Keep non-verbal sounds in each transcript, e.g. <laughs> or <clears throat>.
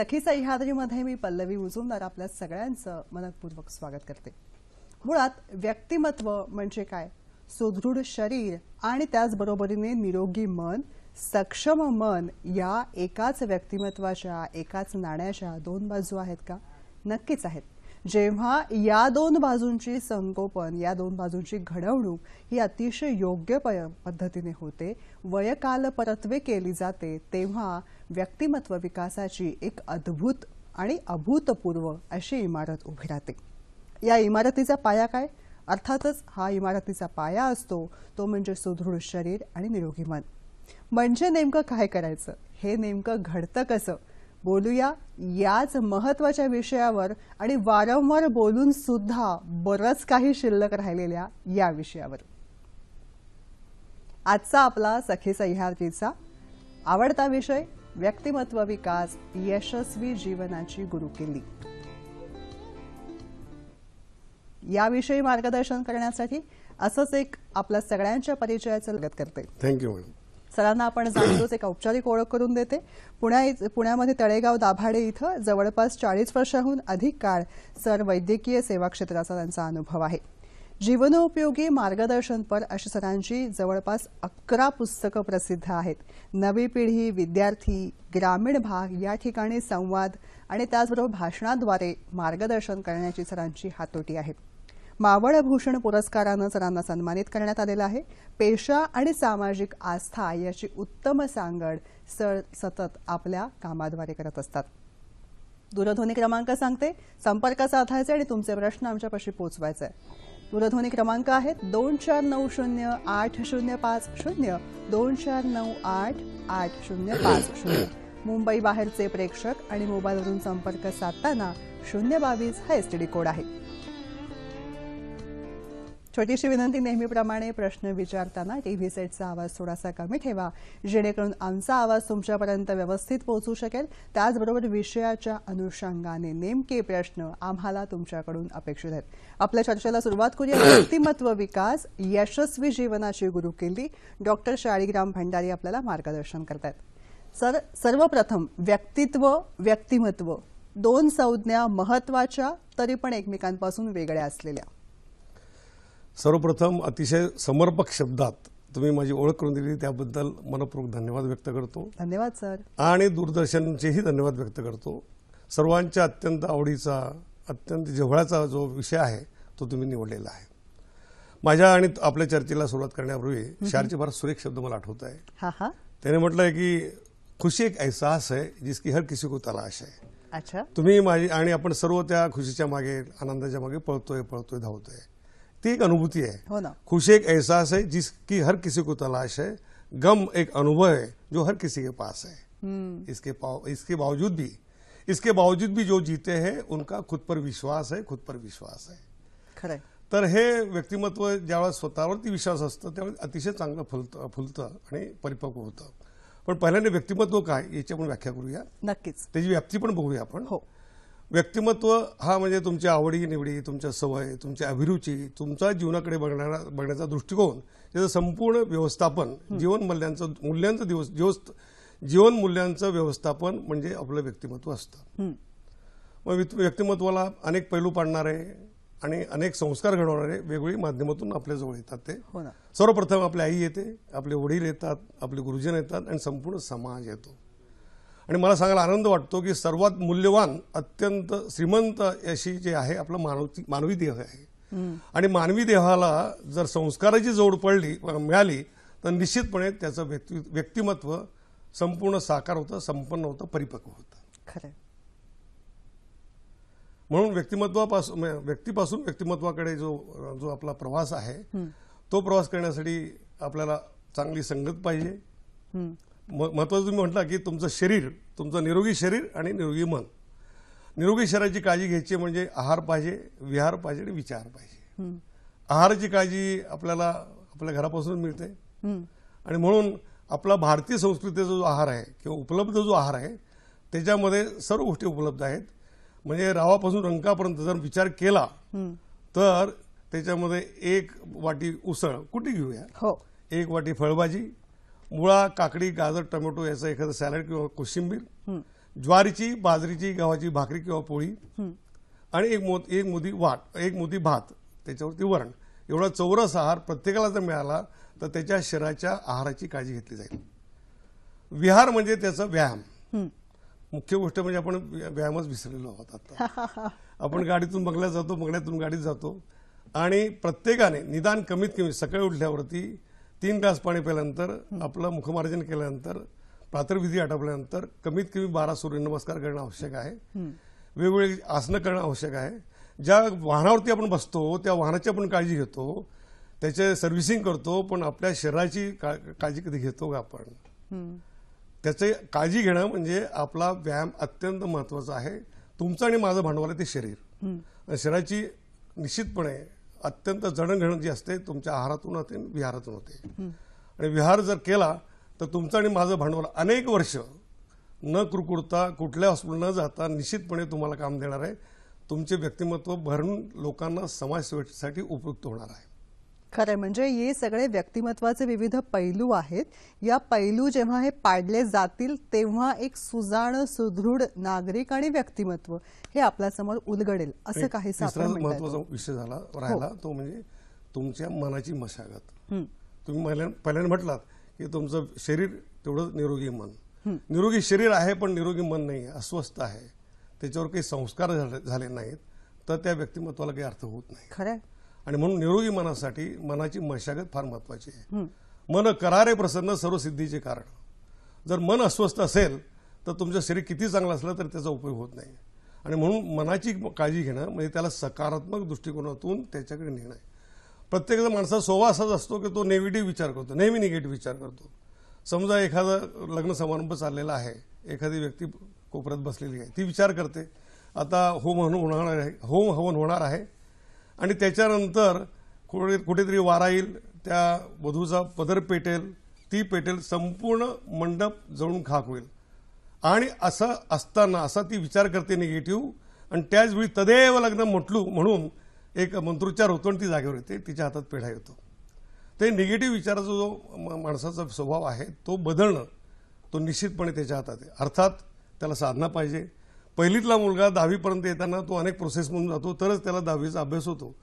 सखी सह्याद्रीमध्ये मी पल्लवी मुजुमदार आपल्या सगळ्यांचं मनपूर्वक स्वागत करते. मुळात व्यक्तिमत्व म्हणजे काय? सुदृढ शरीर आणि त्याचबरोबरीने निरोगी मन सक्षम मन या एकाच व्यक्तिमत्वाच्या एकाच नाण्याच्या दोन बाजू आहेत का? नक्कीच आहेत. जेव्हा या दोन बाजूंची संगोपन या दोन बाजूंची घडवणूक ही अतिशय योग्य पद्धतीने होते वयकाल परत्वे केली जाते तेव्हा व्यक्तिमत्व विकासाची एक अद्भुत आणि अभूतपूर्व अशी इमारत उभी राहते. या इमारतीचा पाया काय? अर्थातच हा इमारतीचा पाया असतो तो म्हणजे सुदृढ शरीर आणि निरोगी मन. म्हणजे नेमकं काय करायचं? हे नेमकं घडतं कसं? बोलूया याच महत्त्वाच्या विषयावर आणि वारंवार बोलून सुद्धा बरंच काही शिल्लक राहिलेल्या या विषयावर. आजचा आपला सखी सह्याद्रीचा आवडता विषय व्यक्तिमत्व विकास यशस्वी जीवनाची गुरुकिल्ली याविषयी मार्गदर्शन करण्यासाठी असंच एक आपल्या सगळ्यांच्या परिचयाचं लगत करते. थँक्यू मॅडम सरांना आपण जाणतोच एक औपचारिक ओळख करून देते. पुण्या पुण्यामध्ये तळेगाव दाभाडे इथं जवळपास चाळीस वर्षाहून अधिक काळ सर वैद्यकीय सेवा क्षेत्राचा त्यांचा अनुभव आहे. जीवनोपयोगी मार्गदर्शनपर अशी सरांची जवळपास अकरा पुस्तकं प्रसिद्ध आहेत. नवी पिढी विद्यार्थी ग्रामीण भाग या ठिकाणी संवाद आणि त्याचबरोबर भाषणाद्वारे मार्गदर्शन करण्याची सरांची हातोटी आहे मावळभूषण पुरस्कारानं सरांना सन्मानित करण्यात आलेलं आहे. पेशा आणि सामाजिक आस्था याची उत्तम सांगड सर सतत आपल्या कामाद्वारे करत असतात. दूरध्वनी क्रमांक सांगते संपर्क साधायचे आणि तुमचे प्रश्न आमच्यापाशी पोचवायचे दूरध्वनी क्रमांक आहेत दोन चार नऊ शून्य आठ शून्य पाच शून्य. दोन चार नऊ आठ आठ शून्य पाच शून्य. मुंबई बाहेरचे प्रेक्षक आणि मोबाईलवरून संपर्क साधताना शून्य बावीस हा एसटीडी कोड आहे. छोटीशी विनंती नेहमीप्रमाणे प्रश्न विचारताना टीव्ही सेटचा आवाज थोडासा कमी ठेवा जेणेकरून आमचा आवाज तुमच्यापर्यंत व्यवस्थित पोहोचू शकेल. त्याचबरोबर विषयाच्या अनुषंगाने नेमके प्रश्न आम्हाला तुमच्याकडून अपेक्षित आहेत. आपल्या चर्चेला सुरुवात करूया. व्यक्तिमत्व विकास यशस्वी जीवनाची गुरुकिल्ली डॉक्टर शाळीग्राम भंडारी आपल्याला मार्गदर्शन करतात सर सर्वप्रथम व्यक्तित्व व्यक्तिमत्व दोन संज्ञा महत्त्वाच्या तरी पण एकमेकांपासून वेगळ्या असलेल्या. सर्वप्रथम अतिशय समर्पक शब्दात तुम्ही माझी ओळख करून दिली त्याबद्दल मनपूर्वक धन्यवाद व्यक्त करतो. धन्यवाद सर. आणि दूरदर्शनचेही धन्यवाद व्यक्त करतो. सर्वांच्या अत्यंत आवडीचा अत्यंत जिव्हाळ्याचा जो विषय आहे तो तुम्ही निवडलेला आहे. माझ्या आणि आपल्या चर्चेला सुरुवात करण्यापूर्वी शारचे फार सुरेख शब्द मला आठवत आहे. हा हा. त्याने म्हटलं आहे की खुशी एक एहसास है जिसकी हर किसी को तलाश है अच्छा. तुम्ही माझी आणि आपण सर्व त्या खुशीच्या मागे आनंदाच्या मागे पळतोय पळतोय धावतोय. ती एक अनुभूती आहे हो ना। खुशी एक एहसास है जिसकी हर किसी को तलाश है। गम एक अनुभव है जो हर किसी के पास है। इसके इसके बावजूद भी इसके बावजूद भी जो जीते हैं उनका खुद पर विश्वास है खुद पर विश्वास है। खरंय तर हे व्यक्तिमत्व ज्यावेळेस स्वतःवरती विश्वास असतं त्यावेळेस अतिशय चांगलं फुलतं फुलतं आणि परिपक्व होतं. पण पहिल्यांदा व्यक्तिमत्व काय याची आपण व्याख्या करूया. नक्कीच. त्याची व्याप्ती पण बघूया आपण. हो. व्यक्तिमत्व हा म्हणजे तुमच्या आवडी निवडी तुमच्या सवय तुमच्या अभिरुची तुमचा जीवनाकडे बघणारा बघण्याचा दृष्टिकोन त्याचं संपूर्ण व्यवस्थापन जीवन मूल्यांचं मूल्यांचं दिवस दिवस जीवन मूल्यांचं व्यवस्थापन म्हणजे आपलं व्यक्तिमत्व असतं. मग व्यक्ति- व्यक्तिमत्वाला अनेक पैलू पाडणारे आणि अनेक संस्कार घडवणारे वेगवेगळी माध्यमातून आपल्याजवळ येतात ते. हो सर्वप्रथम आपली आई येते आपले वडील येतात आपले गुरुजन येतात आणि संपूर्ण समाज येतो. आणि मला सांगायला आनंद वाटतो की सर्वात मूल्यवान अत्यंत श्रीमंत अशी जे आहे आपलं मानवी मानवी देह आहे. आणि मानवी देहाला जर संस्काराची जोड पडली मिळाली तर निश्चितपणे त्याचं व्यक्ति व्यक्तिमत्व संपूर्ण साकार होतं संपन्न होतं परिपक्व होतं. खरंय. म्हणून व्यक्तिमत्वापासून व्यक्तीपासून व्यक्तिमत्वाकडे जो जो आपला प्रवास आहे तो प्रवास करण्यासाठी आपल्याला चांगली संगत पाहिजे. हम्म, म- महत्वाचं तुम्ही म्हटलं की तुमचं शरीर तुमचं निरोगी शरीर आणि निरोगी मन. निरोगी शरीराची काळजी घ्यायची म्हणजे आहार पाहिजे विहार पाहिजे आणि विचार पाहिजे. आहाराची काळजी आपल्याला आपल्या घरापासून मिळते. आणि म्हणून आपला भारतीय संस्कृतीचा जो आहार आहे किंवा उपलब्ध जो आहार आहे त्याच्यामध्ये सर्व गोष्टी उपलब्ध आहेत. म्हणजे रावापासून रंकापर्यंत जर विचार केला तर त्याच्यामध्ये एक वाटी उसळ कुठे घेऊया? हो. एक वाटी फळभाजी मुळा काकडी गाजर टोमॅटो याचं एखादं सॅलड किंवा कोशिंबीर ज्वारीची बाजरीची गव्हाची भाकरी किंवा पोळी आणि एक मो एक मुदी वाट एक मुदी भात त्याच्यावरती वरण. एवढा चौरस आहार प्रत्येकाला जर मिळाला तर त्याच्या शरीराच्या आहाराची काळजी घेतली जाईल. विहार म्हणजे त्याचा व्यायाम. मुख्य गोष्ट म्हणजे आपण व्या- व्यायामच विसरलेलो आहोत आता. <laughs> आपण गाडीतून बंगल्यात जातो बंगल्यातून गाडीत जातो आणि प्रत्येकाने निदान कमीत कमी सकाळी उठल्यावरती तीन ग्लास पाणी प्यायल्यानंतर आपलं मुखमार्जन केल्यानंतर प्रातर्विधी आटपल्यानंतर कमीत कमी बारा सूर्यनमस्कार करणं आवश्यक आहे. वेगवेगळी आसनं करणं आवश्यक आहे. ज्या वाहनावरती आपण बसतो त्या वाहनाची आपण काळजी घेतो. त्याचे सर्व्हिसिंग करतो पण आपल्या शरीराची काळजी कधी घेतो का आपण. त्याचे काळजी घेणं म्हणजे आपला व्यायाम अत्यंत महत्त्वाचा आहे. तुमचं आणि माझं भांडवल आहे ते शरीर. शरीराची निश्चितपणे अत्यंत जडणघडण जी असते तुमच्या आहारातून होते आणि विहारातून होते. आणि विहार जर केला तर तुमचं आणि माझं भांडवल अनेक वर्ष न कुरकुरता कुठल्या हॉस्पिटल न जाता निश्चितपणे तुम्हाला काम देणार आहे. तुमचे व्यक्तिमत्व भरून लोकांना समाजसेवेसाठी उपयुक्त होणार आहे. खरंय म्हणजे हे सगळे व्यक्तिमत्वाचे विविध पैलू आहेत. या पैलू जेव्हा हे पाडले जातील तेव्हा एक सुजाण सुदृढ नागरिक आणि व्यक्तिमत्व हे आपल्यासमोर उलगडेल असं म्हणता महत्त्वाचा विषय झाला राहिला तो म्हणजे तुमच्या मनाची मशागत. हं. तुम्ही पहिल्या- पहिल्यांदा म्हटलात की तुमचं शरीर तेवढं निरोगी मन. निरोगी शरीर आहे पण निरोगी मन नाही अस्वस्थ आहे. त्याच्यावर काही संस्कार झाले- नाहीत तर त्या व्यक्तिमत्वाला काही अर्थ होत नाही. खरंय आणि म्हणून निरोगी मनासाठी मनाची मशागत फार महत्वाची आहे. मन करारे प्रसन्न सर्व सिद्धीचे कारण. जर मन अस्वस्थ असेल तर तुमचं शरीर किती चांगलं असलं तर त्याचा उपयोग होत नाही. आणि म्हणून मनाची काळजी घेणं म्हणजे त्याला सकारात्मक दृष्टिकोनातून त्याच्याकडे नेणं आहे. प्रत्येक माणसाचा स्वभाव असाच असतो की तो नेगेटिव्ह विचार करतो नेहमी निगेटिव्ह विचार करतो. समजा एखादा लग्न समारंभ चाललेला आहे एखादी व्यक्ती कोपऱ्यात बसलेली आहे ती विचार करते आता होम होणार आहे होम हवन होणार आहे आणि त्याच्यानंतर कुठे कुठेतरी वारा येईल त्या वधूचा पदर पेटेल ती पेटेल संपूर्ण मंडप जळून खाक होईल. आणि असं असताना असा ती विचार करते निगेटिव्ह आणि त्याच वेळी तदेव लग्न म्हटलू म्हणून एक मंत्रोच्चार होतो आणि ती जागेवर येते तिच्या हातात पेढा येतो. ते निगेटिव्ह विचाराचा जो म- माणसाचा स्वभाव आहे तो बदलणं तो निश्चितपणे त्याच्या हातात आहे. अर्थात त्याला साधना पाहिजे पहिलीतला मुलगा दहावीपर्यंत येताना तो अनेक प्रोसेस म्हणून जातो तरच त्याला दहावीचा अभ्यास होतो.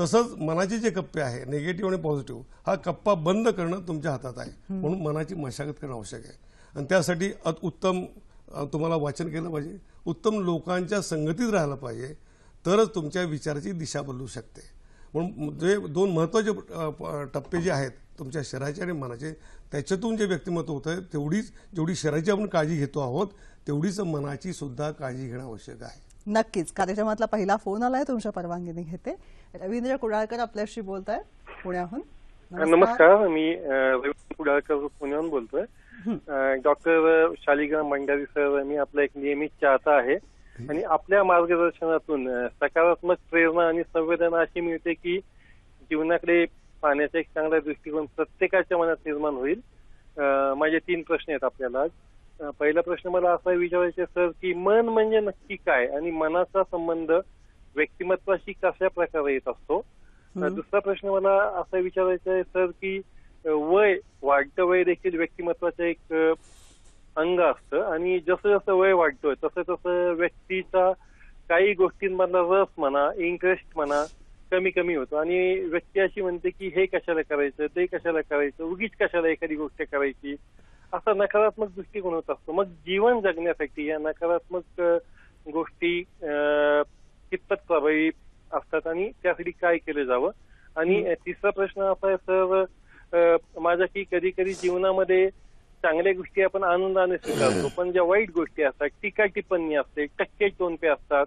तसंच मनाचे जे कप्पे आहे निगेटिव्ह आणि पॉझिटिव्ह हा कप्पा बंद करणं तुमच्या हातात आहे. म्हणून मनाची मशागत करणं आवश्यक आहे. आणि त्यासाठी अत- उत्तम तुम्हाला वाचन केलं पाहिजे. उत्तम लोकांच्या संगतीत राहायला पाहिजे. तरच तुमच्या विचाराची दिशा बदलू शकते. म्हणून जे दोन प- टप्पे जे आहेत तुमच्या शरीराचे आणि मनाचे त्याच्यातून जे व्यक्तिमत्व होतं तेवढीच जेवढी शरीराची आपण काळजी घेतो आहोत तेवढीच मनाची सुद्धा काळजी घेणं आवश्यक आहे. नक्कीच. कार्यक्रमातला पहिला फोन आलाय तुमच्या परवानगीने घेते. रवींद्र कुडाळकर आपल्याशी बोलत आहेत पुण्याहून नमस्कार. मी रवींद्र कुडाळकर पुण्याहून बोलतोय. डॉक्टर शालिग्राम भंडारी सर मी आपला एक नियमित चाहता आहे. आणि आपल्या मार्गदर्शनातून सकारात्मक प्रेरणा आणि संवेदना अशी मिळते की जीवनाकडे पाहण्याचा एक चांगला दृष्टिकोन प्रत्येकाच्या मनात निर्माण होईल. माझे तीन प्रश्न आहेत आपल्याला आज. पहिला प्रश्न मला असा विचारायचा सर की मन म्हणजे नक्की काय? आणि मनाचा संबंध व्यक्तिमत्वाशी कशा प्रकारे येत असतो? दुसरा प्रश्न मला असा विचारायचा आहे सर की वय वाढतं वय देखील व्यक्तिमत्वाचं एक अंग असतं. आणि जसं जसं वय वाढतोय तसं तसं व्यक्तीचा काही गोष्टींमधला रस म्हणा इंटरेस्ट म्हणा कमी कमी होतो. आणि व्यक्ती अशी म्हणते की हे कशाला करायचं? ते कशाला करायचं? उगीच कशाला एखादी गोष्ट करायची? असा नकारात्मक दृष्टिकोन होत असतो. मग जीवन जगण्यासाठी या नकारात्मक गोष्टी कितपत प्रभावी असतात आणि त्यासाठी काय केलं जावं? आणि तिसरा प्रश्न असा आहे सर माझा की कधी कधी जीवनामध्ये चांगल्या गोष्टी आपण आनंदाने स्वीकारतो. पण ज्या वाईट गोष्टी असतात टीका टिप्पणी असते टक्के टोनपे असतात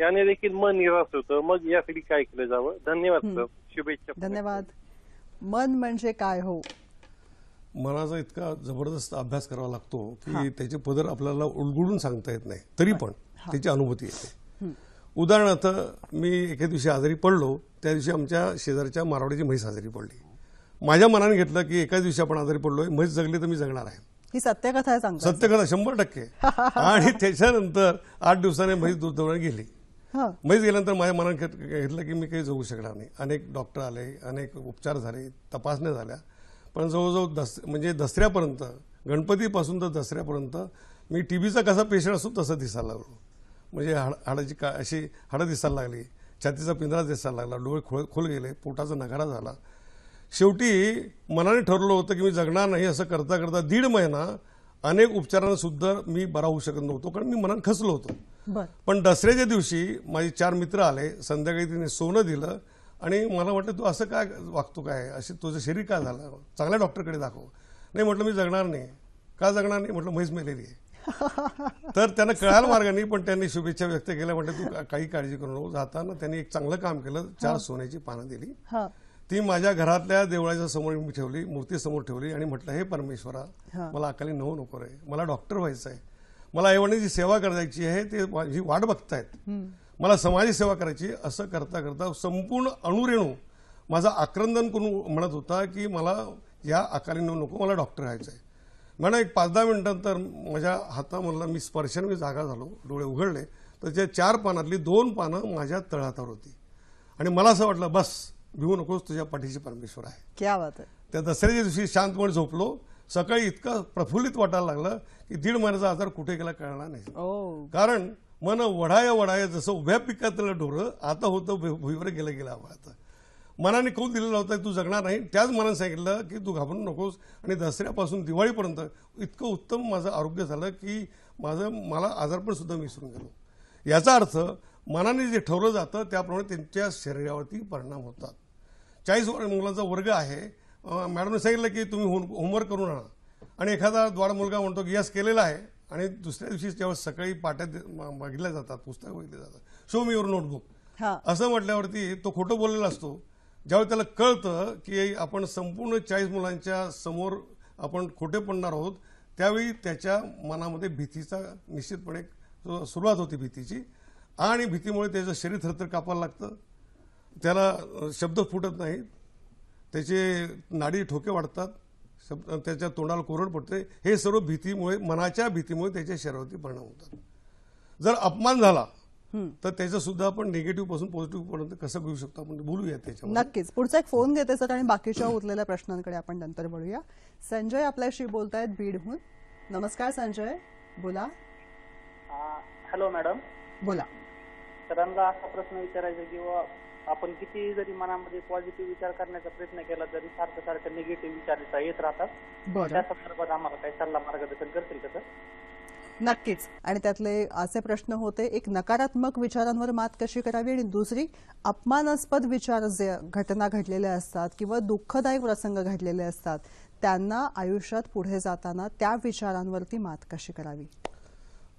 याने देखील मन निराश होतं. मग यासाठी काय केलं जावं? धन्यवाद सर. शुभेच्छा धन्यवाद. मन म्हणजे काय हो? मनाचा इतका जबरदस्त अभ्यास करावा लागतो की त्याचे पदर आपल्याला उलगडून सांगता येत नाही. तरी पण त्याची अनुभूती येते. उदाहरणार्थ मी एके दिवशी आजारी पडलो. त्या दिवशी आमच्या शेजारच्या मारवाडीची म्हैस आजारी पडली. माझ्या मनाने घेतलं की एकाच दिवशी आपण आजारी पडलोय. म्हैस जगली तर मी जगणार आहे. ही सत्यकथा आहे सत्यकथा शंभर टक्के. <laughs> आणि त्याच्यानंतर आठ दिवसाने म्हैस दुर्दवळ गेली. मैच गेल्यानंतर माझ्या मनात घेतलं की मी काही जगू शकणार नाही. अनेक डॉक्टर आले अनेक उपचार झाले तपासण्या झाल्या. पण जवळजवळ दस म्हणजे दसऱ्यापर्यंत गणपतीपासून तर दसऱ्यापर्यंत मी टीबीचा कसा पेशंट असतो तसं दिसायला लागलो. म्हणजे हाड हाडाची का अशी हाडं दिसायला लागली छातीचा पिंजरा दिसायला लागला डोळे खोळ खोल गेले पोटाचा नगारा झाला. शेवटी मनाने ठरलं होतं की मी जगणार नाही असं करता करता दीड महिना अनेक उपचारांना सुद्धा मी बरा होऊ शकत नव्हतो कारण मी मनात खचलो होतो. पण दसऱ्याच्या दिवशी माझे चार मित्र आले संध्याकाळी तिने सोनं दिलं आणि मला म्हटलं तू असं काय वागतो काय? असे तुझं शरीर काय झालं? चांगल्या डॉक्टरकडे दाखव. नाही म्हटलं मी जगणार नाही. का जगणार नाही? म्हटलं म्हैस मेलेली आहे. <laughs> तर त्यांना कळायला मार्ग नाही पण त्यांनी शुभेच्छा व्यक्त केल्या म्हटलं तू काही काळजी करू नको. जाताना त्यांनी एक चांगलं काम केलं चार सोन्याची पानं दिली. हा. ती माझ्या घरातल्या देवळाच्या समोर मी ठेवली मूर्ती समोर ठेवली आणि म्हटलं हे परमेश्वरा. मला अकाली नवू नको रे. मला डॉक्टर व्हायचं आहे मला आईवडिलांची सेवा करायची आहे ते माझी वाट बघतायत. मला समाज सेवा करायची असं करता करता संपूर्ण अणुरेणू माझा आक्रंदन करून म्हणत होता की मला या अकाली नऊ नको मला डॉक्टर व्हायचं आहे म्हणा एक पाच दहा मिनिटांतर माझ्या हातामधला मी स्पर्शाने मी जागा झालो डोळे उघडले. तर त्या चार पानातली दोन पानं माझ्या तळहातावर होती. आणि मला असं वाटलं बस भिवू नकोस तुझ्या पाठीशी परमेश्वर आहे. क्या बात आहे त्या दसऱ्याच्या दिवशी शांतपणे झोपलो. सकाळी इतकं प्रफुल्लित वाटायला लागलं की दीड महिन्याचा आजार कुठे गेला कळला नाही. कारण मन वढाया वढाया जसं उभ्या पिकातलं ढोरं आता होतं भुईवर गेलं गेलं आता. मनाने कौल दिलेला होता तू जगणार नाही. त्याच मनाने सांगितलं की तू घाबरू नकोस. आणि दसऱ्यापासून दिवाळीपर्यंत इतकं उत्तम माझं आरोग्य झालं की माझं मला आजारपण सुद्धा विसरून गेलो. याचा अर्थ मनाने जे ठरवलं जातं त्याप्रमाणे त्यांच्या शरीरावरती परिणाम होतात. चाळीस मुलांचा वर्ग आहे. मॅडमने सांगितलं की तुम्ही होम- होमवर्क करून आणा आणि एखादा द्वार मुलगा म्हणतो की यस केलेला आहे. आणि दुसऱ्या दिवशी जेव्हा सकाळी पाट्यात म- बघितल्या जातात पुस्तक बघितले जातात. शो मी युअर नोटबुक असं म्हटल्यावरती तो खोटं बोललेला असतो. ज्यावेळी त्याला कळतं की आपण संपूर्ण चाळीस मुलांच्या समोर आपण खोटे पडणार आहोत त्यावेळी त्याच्या मनामध्ये भीतीचा निश्चितपणे सुरुवात होती भीतीची. आणि भीतीमुळे त्याचं शरीर थरथर कापायला लागतं. त्याला शब्द फुटत नाहीत. त्याचे नाडी ठोके वाढतात. शब्द त्याच्या तोंडाला कोरड पडते. हे सर्व भीतीमुळे मनाच्या भीतीमुळे त्याच्या शरीरावरती परिणाम होतात. जर अपमान झाला तर त्याचं सुद्धा आपण निगेटिव्हपासून पॉझिटिव्ह पर्यंत कसं घेऊ शकतो आपण? बोलूया त्याच्यावर नक्कीच. पुढचा एक फोन घेते सर आणि बाकीच्या उरलेल्या प्रश्नांकडे आपण नंतर वळूया. संजय आपल्याशी बोलतायत बीडहून. नमस्कार संजय. बोला. हॅलो मॅडम बोला. सरांना असा प्रश्न विचारायचा की आपण किती जरी मनामध्ये पॉझिटिव्ह विचार करण्याचा प्रयत्न केला तरी सारखं सारखं निगेटिव्ह विचार येत राहतात. त्या संदर्भात आम्हाला काही सल्ला मार्गदर्शन करतील का सर? नक्कीच. आणि त्यातले असे प्रश्न होते एक नकारात्मक विचारांवर मात कशी करावी आणि दुसरी अपमानास्पद विचार जे घटना घडलेल्या असतात किंवा दुःखदायक प्रसंग घडलेले असतात त्यांना आयुष्यात पुढे जाताना त्या विचारांवरती मात कशी करावी?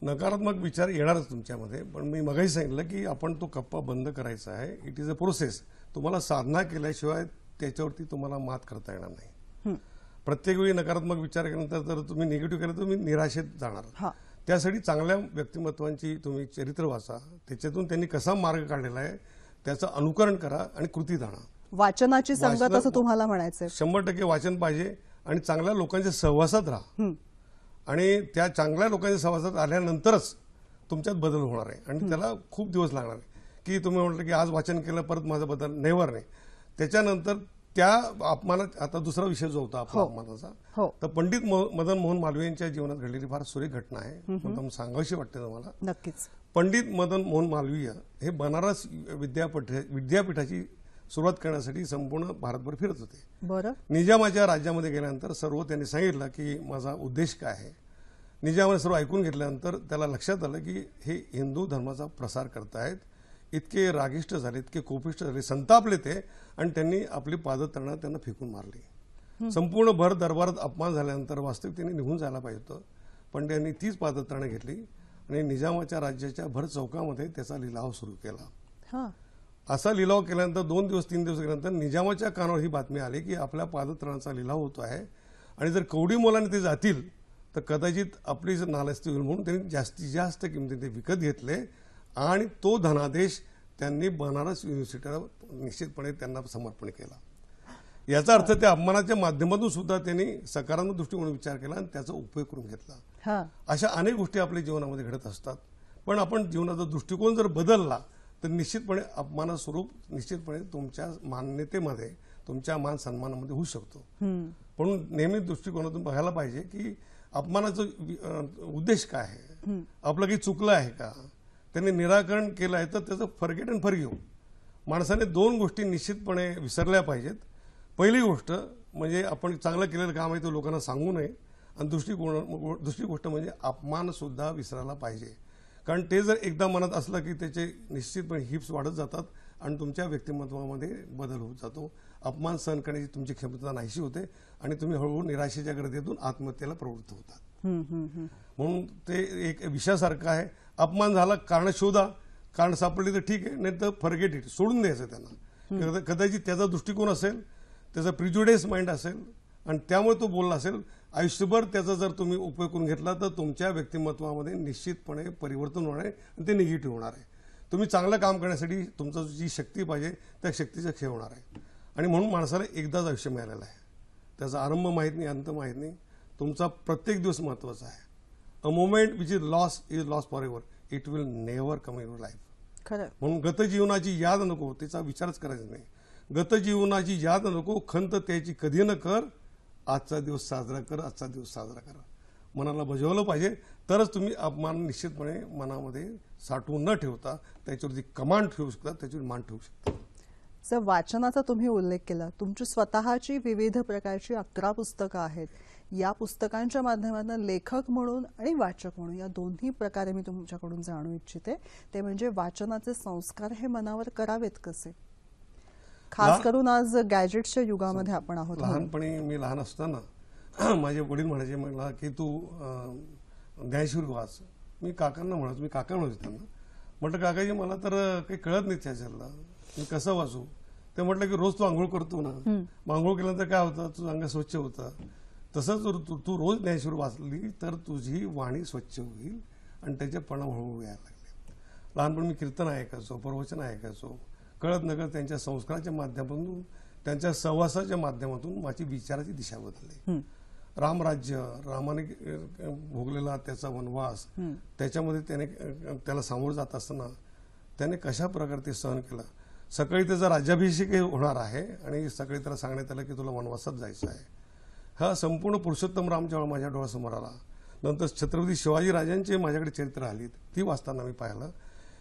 नकारात्मक विचार येणारच तुमच्यामध्ये. पण मी मगाही सांगितलं की आपण तो कप्पा बंद करायचा आहे. इट इज अ प्रोसेस तुम्हाला साधना केल्याशिवाय त्याच्यावरती तुम्हाला मात करता येणार नाही. प्रत्येक वेळी नकारात्मक विचार केल्यानंतर जर तुम्ही निगेटिव्ह केलं तर तुम्ही निराशेत जाणार. त्यासाठी चांगल्या व्यक्तिमत्वांची तुम्ही चरित्र वाचा. त्याच्यातून त्यांनी कसा मार्ग काढलेला आहे त्याचं अनुकरण करा आणि कृतीत आणा वाचनाची संगत असं तुम्हाला म्हणायचंय. शंभर टक्के वाचन पाहिजे आणि चांगल्या लोकांच्या सहवासात राहा. आणि त्या चांगल्या लोकांच्या सहवासात आल्यानंतरच तुमच्यात बदल होणार आहे. आणि त्याला खूप दिवस लागणार आहे. की तुम्ही म्हटलं की आज वाचन केलं परत माझा बदल नेवर नाही. त्याच्यानंतर त्या अपमानात आता दुसरा विषय जो होता आपला हो. अपमानाचा हो. तर पंडित मदन मोहन मालवीय यांच्या जीवनात घडलेली फार सुरेख घटना आहे. मुद्दाम सांगावीशी वाटते तुम्हाला. नक्कीच. पंडित मदन मोहन मालवीय हे बनारस विद्यापीठ विद्यापीठाची सुरुवात करण्यासाठी संपूर्ण भारतभर फिरत होते. बरं. निजामाच्या राज्यामध्ये गेल्यानंतर सर्व त्यांनी सांगितलं की माझा उद्देश काय आहे? निजामाने सर्व ऐकून घेतल्यानंतर त्याला लक्षात आलं की हे हिंदू धर्माचा प्रसार करतायत. इतके रागिष्ट झाले इतके कोपिष्ट झाले संतापले ते आणि त्यांनी आपली पादत्राणं त्यांना फेकून मारली. संपूर्ण भर दरबारात अपमान झाल्यानंतर वास्तविक त्यांनी निघून जायला पाहिजे होतं. पण त्यांनी तीच पादत्राणं घेतली आणि निजामाच्या राज्याच्या भर चौकामध्ये त्याचा लिलाव सुरू केला. हा. असा लिलाव केल्यानंतर दोन दिवस तीन दिवस गेल्यानंतर निजामाच्या कानावर ही बातमी आली की आपल्या पादत्राणाचा लिलाव होतो आहे. आणि जर कवडी मोलाने ते जातील तर कदाचित आपली जर नालस्ती होईल म्हणून त्यांनी जास्तीत जास्त किमतीत ते विकत घेतले आणि तो धनादेश त्यांनी बनारस युनिव्हर्सिटीला निश्चितपणे त्यांना समर्पण केला. याचा अर्थ त्या अपमानाच्या माध्यमातून सुद्धा त्यांनी सकारात्मक दृष्टिकोन विचार केला आणि त्याचा उपयोग करून घेतला. अशा अनेक गोष्टी आपल्या जीवनामध्ये घडत असतात. पण आपण जीवनाचा दृष्टिकोन जर बदलला तर निश्चितपणे अपमानास्वरूप निश्चितपणे तुमच्या मान्यतेमध्ये तुमच्या मान सन्मानामध्ये होऊ शकतो. म्हणून नेहमी दृष्टिकोनातून बघायला पाहिजे की अपमानाचा उद्देश काय आहे? आपलं काही चुकलं आहे का? त्यांनी निराकरण केलं आहे तर त्याचं फरगेट आणि फरगिव माणसाने दोन गोष्टी निश्चितपणे विसरल्या पाहिजेत. पहिली गोष्ट म्हणजे आपण चांगलं केलेलं काम आहे ते लोकांना सांगू नये. आणि दुसरी दुसरी गोष्ट म्हणजे अपमान सुद्धा विसरायला पाहिजे. कारण ते जर एकदा मनात असलं की त्याचे निश्चितपणे हिप्स वाढत जातात आणि तुमच्या व्यक्तिमत्वामध्ये बदल होत जातो. अपमान सहन करण्याची तुमची क्षमता नाहीशी होते आणि तुम्ही हळूहळू निराशेच्या गर्दीतून आत्महत्येला प्रवृत्त होतात. म्हणून ते एक विषयासारखं आहे. अपमान झाला कारण शोधा. कारण सापडली तर ठीक आहे नाही तर फरगेट इट सोडून द्यायचं त्यांना. कदा- कदाचित त्याचा दृष्टिकोन असेल त्याचा प्रिज्युडेस माइंड असेल आणि त्यामुळे तो बोलला असेल आयुष्यभर त्याचा जर तुम्ही उपयोग करून घेतला तर तुमच्या व्यक्तिमत्वामध्ये निश्चितपणे परिवर्तन होणार आहे आणि ते निगेटिव्ह होणार आहे. तुम्ही चांगलं काम करण्यासाठी तुमचं जी शक्ती पाहिजे त्या शक्तीचा खेळ होणार आहे. आणि म्हणून माणसाला एकदाच आयुष्य मिळालेलं आहे. त्याचा आरंभ माहीत नाही अंत माहीत नाही. तुमचा प्रत्येक दिवस महत्त्वाचा आहे. A moment which is lost is lost forever it will never come your life खरं म्हणून गतजीवनाची याद नको त्याचा विचारच करायचा नाही. गतजीवनाची याद नको खंत त्याची कधी न कर आजचा दिवस साजरा कर आजचा दिवस साजरा करा. मनाला बजावलं पाहिजे. तरच तुम्ही अपमान निश्चितपणे मनामध्ये साठवून न ठेवता त्याच्यावरती कमांड ठेवू शकता त्याच्यावर मान ठेवू शकता. जर वाचनाचा तुम्ही उल्लेख केला. तुमची स्वतःची विविध प्रकारची अकरा पुस्तकं आहेत. या पुस्तकांच्या माध्यमातून लेखक म्हणून आणि वाचक म्हणून या दोन्ही प्रकारे मी तुमच्याकडून जाणू इच्छिते. ते म्हणजे वाचनाचे संस्कार हे मनावर करावेत कसे? खास करून आज गॅजेट्सच्या युगामध्ये आपण आहोत. लहानपणी मी लहान असताना <clears throat> माझे वडील म्हणायचे मला की तू ज्ञानेश्वरी वाच मी काकांना म्हणत मी काका म्हणत त्यांना. म्हटलं काकाजी मला तर काही कळत नाही त्याच्यातलं. मी कसं वाचू? ते म्हटलं की रोज तू आंघोळ करतो ना. मग आंघोळ केल्यानंतर काय होतं? तुझं अंग स्वच्छ होतं. तसंच तू रोज ज्ञानेश्वरी वाचली तर तुझी वाणी स्वच्छ होईल आणि त्याचे पणा हळूहळू यायला लागले. लहानपणी मी कीर्तन ऐकायचो प्रवचन ऐकायचो. कळत नकळत त्यांच्या संस्काराच्या माध्यमातून त्यांच्या सहवासाच्या माध्यमातून माझी विचाराची दिशा बदलली. रामराज्य रामाने भोगलेला त्याचा वनवास त्याच्यामध्ये त्याने त्याला सामोरं जात असताना त्याने कशा प्रकारे ते सहन केलं? सकाळी त्याचा राज्याभिषेक होणार आहे आणि सकाळी त्याला सांगण्यात आलं की तुला वनवासात जायचं आहे. हा संपूर्ण पुरुषोत्तम राम जेव्हा माझ्या डोळ्यासमोर आला नंतर छत्रपती शिवाजी राजांचे माझ्याकडे चरित्र आलीत ती वाचताना मी पाहिलं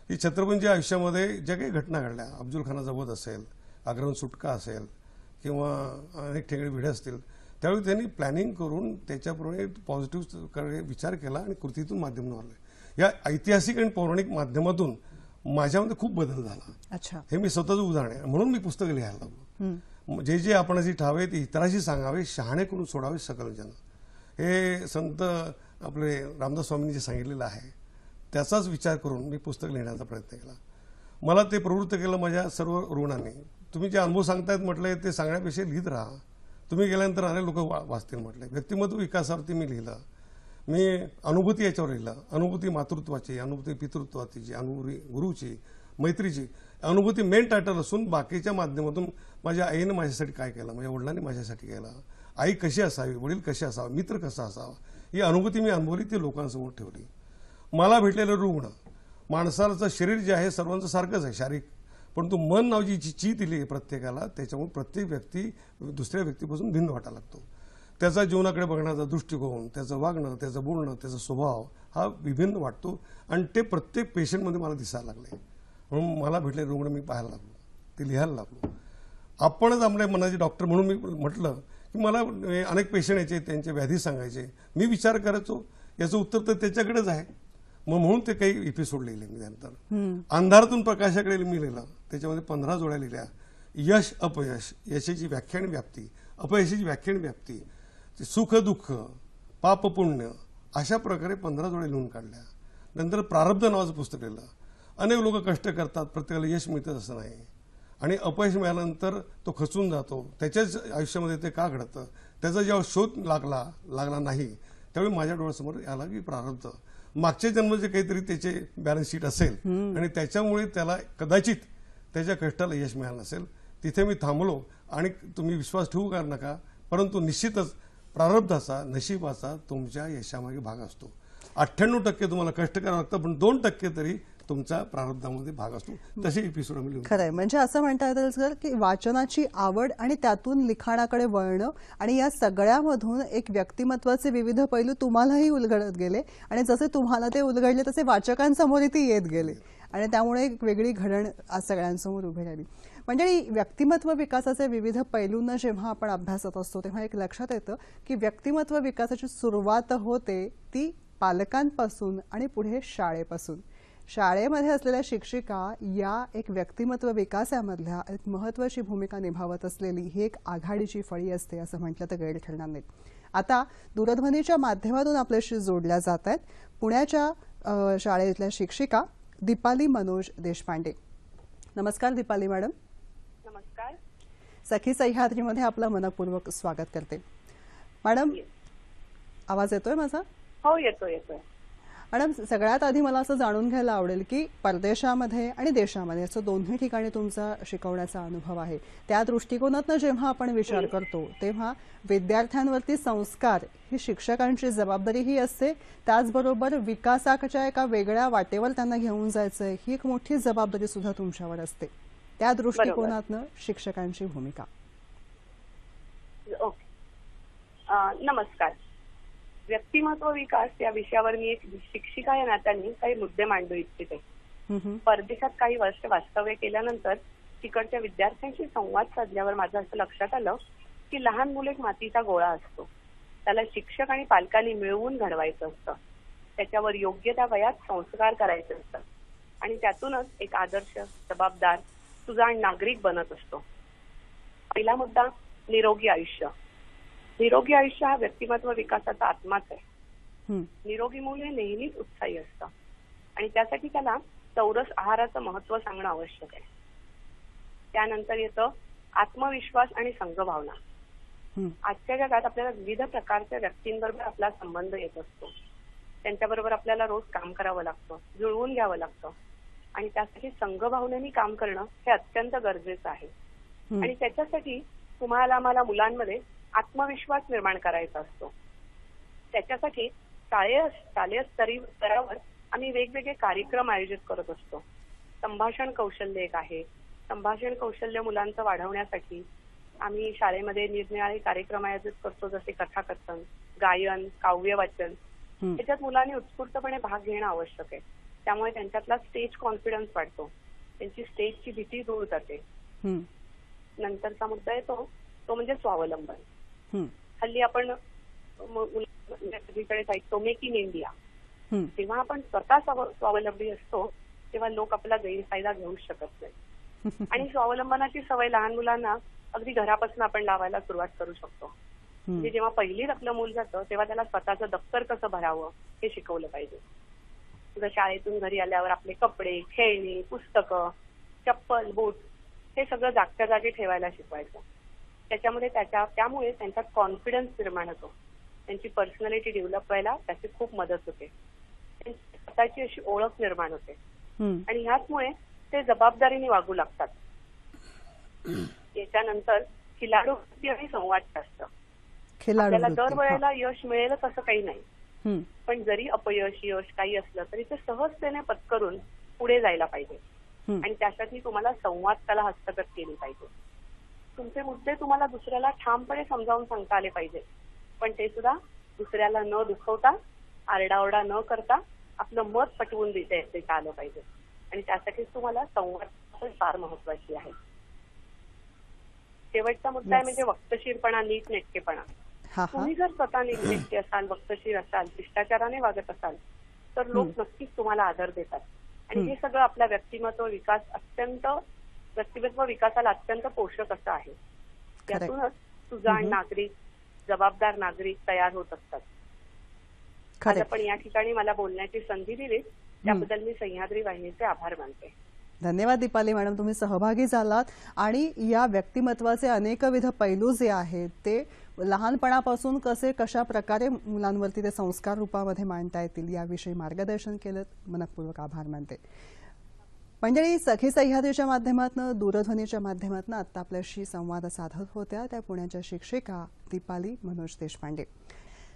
की छत्रपतींच्या आयुष्यामध्ये ज्या काही घटना घडल्या अफजुल खानाचा वध असेल आग्रहण सुटका असेल किंवा अनेक ठिकाणी भिडे असतील त्यावेळी त्यांनी प्लॅनिंग करून त्याच्याप्रमाणे पॉझिटिव्ह विचार केला आणि कृतीतून माध्यम निवडले. या ऐतिहासिक आणि पौराणिक माध्यमातून माझ्यामध्ये खूप बदल झाला. अच्छा. हे मी स्वतःच उदाहरण आहे. म्हणून मी पुस्तक लिहायला लागलो. जे जे आपणाशी ठावे ते इतराशी सांगावे शहाणे करून सोडावे सकल जन हे संत आपले रामदास स्वामींनी जे सांगितलेलं आहे त्याचाच विचार करून मी पुस्तक लिहिण्याचा प्रयत्न केला. मला ते प्रवृत्त केलं माझ्या सर्व रुग्णांनी तुम्ही जे अनुभव सांगतायत म्हटलंय ते सांगण्यापेक्षा लिहित राहा. तुम्ही गेल्यानंतर अनेक लोक वाचतील म्हटले. व्यक्तिमत्व विकासावरती मी लिहिलं. मी अनुभूती याच्यावर लिहिलं. अनुभूती मातृत्वाची अनुभूती पितृत्वाची अनुभूती गुरुची मैत्रीची अनुभूती मेन टायटल असून बाकीच्या माध्यमातून माझ्या आईनं माझ्यासाठी काय केलं? माझ्या वडिलांनी माझ्यासाठी केलं? आई कशी असावी? वडील कसे असावे? मित्र कसा असावा? ही अनुभूती मी अनुभवली ती लोकांसमोर ठेवली. मला भेटलेलं रुग्ण माणसाचं शरीर जे आहे सर्वांचं सारखंच आहे शारीरिक. परंतु मन नाव जी ची दिली आहे प्रत्येकाला त्याच्यामुळे प्रत्येक व्यक्ती दुसऱ्या व्यक्तीपासून भिन्न वाटायला लागतो. त्याचा जीवनाकडे बघण्याचा दृष्टिकोन त्याचं वागणं त्याचं बोलणं त्याचा स्वभाव हा विभिन्न वाटतो आणि ते प्रत्येक पेशंटमध्ये मला दिसायला लागले. म्हणून मला भेटले रुग्ण मी पाहायला लागलो ते लिहायला लागलो. आपणच आपल्या मनाचे डॉक्टर म्हणून मी म्हटलं की मला अनेक पेशंट यायचे त्यांचे व्याधी सांगायचे. मी विचार करायचो. याचं उत्तर तर त्याच्याकडेच आहे. मग म्हणून ते काही एपिसोड लिहिले मी त्यानंतर. अंधारातून प्रकाशाकडे मी लिहिलं. त्याच्यामध्ये पंधरा जोड्या लिहिल्या. यश अपयश यशाची व्याख्या आणि व्याप्ती. अपयशाची व्याख्या आणि व्याप्ती. सुख दुःख पाप पुण्य अशा प्रकारे पंधरा जोड्या लिहून काढल्या. नंतर प्रारब्ध नावाचं पुस्तक लिहिलं. अनेक लोक कष्ट करतात. प्रत्येकाला यश मिळतं असं नाही. आणि अपयश मिळाल्यानंतर तो खचून जातो. त्याच्याच आयुष्यामध्ये ते का घडतं? त्याचा जेव्हा शोध लागला लागला नाही त्यावेळी माझ्या डोळ्यासमोर आला की प्रारब्ध. मागच्या जन्माचे काहीतरी त्याचे बॅलन्स शीट असेल आणि त्याच्यामुळे त्याला कदाचित त्याच्या कष्टाला यश मिळालं नसेल तिथे मी थांबलो. आणि तुम्ही विश्वास ठेवू का नका परंतु निश्चितच प्रारब्धाचा नशिबाचा तुमच्या यशामागे भाग असतो. अठ्ठ्याण्णव टक्के तुम्हाला कष्ट करावं लागतं पण दोन टक्के तरी तुमचा प्रारब्धामध्ये भाग असतो. तसे एपिसोड आम्ही खरंय. म्हणजे असं म्हणता येतं सर की वाचनाची आवड आणि त्यातून लिखाणाकडे वळणं आणि या सगळ्यामधून एक व्यक्तिमत्वाचे विविध पैलू तुम्हालाही उलगडत गेले आणि जसे तुम्हाला ते उलगडले तसे वाचकांसमोरही ती येत गेले. आणि त्यामुळे एक वेगळी घडण आज सगळ्यांसमोर उभी राहिली. म्हणजे व्यक्तिमत्व विकासाचे विविध पैलूंना जेव्हा आपण अभ्यासत असतो तेव्हा एक लक्षात येतं की व्यक्तिमत्व विकासाची सुरुवात होते ती पालकांपासून आणि पुढे शाळेपासून. शाळेमध्ये असलेल्या शिक्षिका या एक व्यक्तिमत्व विकासामधल्या एक महत्वाची भूमिका निभावत असलेली ही एक आघाडीची फळी असते असं म्हटलं तर गैर ठरणार नाही आता दूरध्वनीच्या माध्यमातून आपल्याशी जोडल्या जात आहेत पुण्याच्या शाळेतल्या शिक्षिका दीपाली मनोज देशपांडे. नमस्कार दीपाली मॅडम. नमस्कार. सखी सह्याद्रीमध्ये आपलं मनपूर्वक स्वागत करते. मॅडम आवाज येतोय माझा? हो येतो येतोय. मॅडम सगळ्यात आधी मला असं जाणून घ्यायला आवडेल की परदेशामध्ये आणि देशामध्ये असं दोन्ही ठिकाणी तुमचा शिकवण्याचा अनुभव आहे. त्या दृष्टिकोनातनं जेव्हा आपण विचार करतो तेव्हा विद्यार्थ्यांवरती संस्कार ही शिक्षकांची जबाबदारीही असते. त्याचबरोबर विकासाच्या एका वेगळ्या वाटेवर त्यांना घेऊन जायचं ही एक मोठी जबाबदारी सुद्धा तुमच्यावर असते. त्या दृष्टिकोनातनं शिक्षकांची भूमिका. ओके. नमस्कार. व्यक्तिमत्व विकास या विषयावर मी एक शिक्षिका या नात्याने काही मुद्दे मांडू इच्छिते. परदेशात काही वर्ष वास्तव्य केल्यानंतर तिकडच्या विद्यार्थ्यांशी संवाद साधल्यावर माझं असं लक्षात आलं की लहान मुलं एक मातीचा गोळा असतो. त्याला शिक्षक आणि पालकांनी मिळवून घडवायचं असतं. त्याच्यावर योग्य त्या वयात संस्कार करायचे असतात. आणि त्यातूनच एक आदर्श जबाबदार सुजाण नागरिक बनत असतो. पहिला मुद्दा निरोगी आयुष्य. निरोगी आयुष्य हा व्यक्तिमत्व विकासाचा आत्माच आहे. हं. निरोगी मूल हे नेहमीच उत्साही असतं. आणि त्यासाठी त्याला चौरस आहाराचं महत्त्व सांगणं आवश्यक आहे. त्यानंतर येतं आत्मविश्वास आणि संघभावना. हं. आजच्या जगात आपल्याला विविध प्रकारच्या व्यक्तींबरोबर आपला संबंध येत असतो. त्यांच्याबरोबर आपल्याला रोज काम करावं लागतं जुळवून घ्यावं लागतं. आणि त्यासाठी संघभावनेने काम करणं हे अत्यंत गरजेचं आहे. आणि त्याच्यासाठी तुम्हाला आम्हाला मुलांमध्ये आत्मविश्वास निर्माण करायचा असतो. त्याच्यासाठी शालेय शालेय स्तरी स्तरावर आम्ही वेगवेगळे कार्यक्रम आयोजित करत असतो. संभाषण कौशल्य एक आहे. संभाषण कौशल्य मुलांचं वाढवण्यासाठी आम्ही शाळेमध्ये निरनिराळे कार्यक्रम आयोजित करतो जसे कथाकथन गायन काव्य वाचन. त्याच्यात मुलांनी उत्स्फूर्तपणे भाग घेणं आवश्यक आहे. त्यामुळे त्यांच्यातला स्टेज कॉन्फिडन्स वाढतो. त्यांची स्टेजची भीती दूर जाते. नंतरचा मुद्दा येतो तो म्हणजे स्वावलंबन. हल्ली आपण सगळीकडे ऐकतो मेक इन इंडिया. जेव्हा आपण स्वतः स्वाव- स्वावलंबी असतो तेव्हा लोक आपला गैरफायदा घेऊ शकत नाही. <laughs> आणि स्वावलंबनाची सवय लहान मुलांना अगदी घरापासून आपण लावायला सुरुवात करू शकतो. म्हणजे जेव्हा पहिलीत आपलं मूल जातं तेव्हा त्याला स्वतःचं दप्तर कसं भरावं हे शिकवलं पाहिजे. जर शाळेतून घरी आल्यावर आपले कपडे खेळणी पुस्तकं चप्पल बूट हे सगळं जागच्या जागी ठेवायला शिकवायचं. त्याच्यामध्ये त्याच्या त्यामुळे त्यांच्यात कॉन्फिडन्स निर्माण होतो त्यांची पर्सनॅलिटी डेव्हलप व्हायला त्याची खूप मदत होते त्यांची स्वतःची अशी ओळख निर्माण होते. आणि ह्याचमुळे ते जबाबदारीने वागू लागतात याच्यानंतर खिलाडू आणि संवाद खिलाडू आपल्याला. दरवेळेला यश मिळेलच असं काही नाही. पण जरी अपयश यश काही असलं तरी ते सहजतेने पत्करून पुढे जायला पाहिजे. आणि त्यासाठी तुम्हाला संवाद कला हस्तगत केली पाहिजे तुमचे मुद्दे तुम्हाला दुसऱ्याला ठामपणे समजावून सांगता आले पाहिजे पण ते सुद्धा दुसऱ्याला न दुखवता आरडाओरडा न करता आपलं मत पटवून देता देता आलं पाहिजे आणि त्यासाठीच तुम्हाला संवाद फार महत्वाची आहे शेवटचा मुद्दा आहे. म्हणजे वक्तशीरपणा नीट नेटकेपणा तुम्ही जर स्वतः नीटनेटके असाल वक्तशीर असाल शिष्टाचाराने वागत असाल तर लोक. नक्कीच तुम्हाला आदर देतात आणि हं. हे सगळं आपल्या व्यक्तिमत्व विकास अत्यंत व्यक्तिमत्व विकासाला अत्यंत पोषक असं आहे. त्यातूनच सुजाण. नागरिक जबाबदार नागरिक तयार होत असतात. आज आपण या ठिकाणी मला बोलण्याची संधी दिली त्याबद्दल मी सह्याद्री वाहिनीचे आभार मानते. धन्यवाद दीपाली मॅडम तुम्ही सहभागी झालात. आणि या व्यक्तिमत्वाचे अनेकविध पैलू जे आहेत ते लहानपणापासून कसे कशा प्रकारे मुलांवरती ते संस्कार रूपामध्ये मांडता येतील याविषयी मार्गदर्शन केलं मनपूर्वक आभार मानते. मंडळी सखी सह्याद्रीच्या माध्यमातून दूरध्वनीच्या माध्यमातून आता आपल्याशी संवाद साधत होत्या त्या पुण्याच्या शिक्षिका दीपाली मनोज देशपांडे.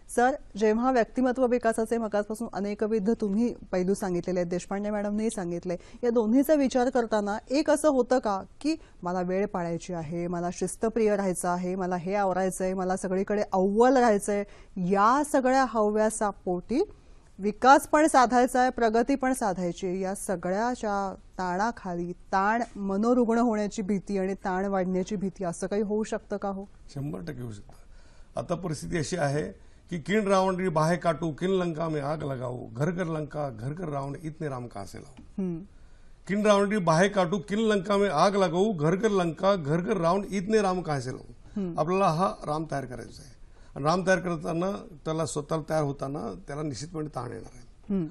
सर जेव्हा व्यक्तिमत्व विकासाचे मकासपासून अनेकविध तुम्ही पैलू सांगितलेले आहेत देशपांडे मॅडमनेही सांगितले या दोन्हीचा विचार करताना एक असं होतं का की मला वेळ पाळायची आहे मला शिस्तप्रिय राहायचं आहे मला हे आवरायचं आहे मला सगळीकडे अव्वल राहायचं आहे या सगळ्या हव्यासा पोटी विकास पण साधायचा आहे प्रगती पण साधायची. या सगळ्याच्या ताणाखाली ताण मनोरुग्ण होण्याची भीती आणि ताण वाढण्याची भीती असं काही होऊ शकतं का हो? शंभर टक्के होऊ शकतं. आता परिस्थिती अशी आहे की किन रावण बाहे काटू किन लंका में आग लगाऊ घर घर लंका घर घर रावण इतने राम का असे लावू. किन रावण बाहे काटू किन लंका में आग लगाऊ घर घर लंका घर घर रावण इतने राम का असे लावू आपल्याला हा राम तयार करायचा आहे. आणि राम तयार करताना त्याला स्वतःला तयार होताना त्याला निश्चितपणे ताण येणार आहे.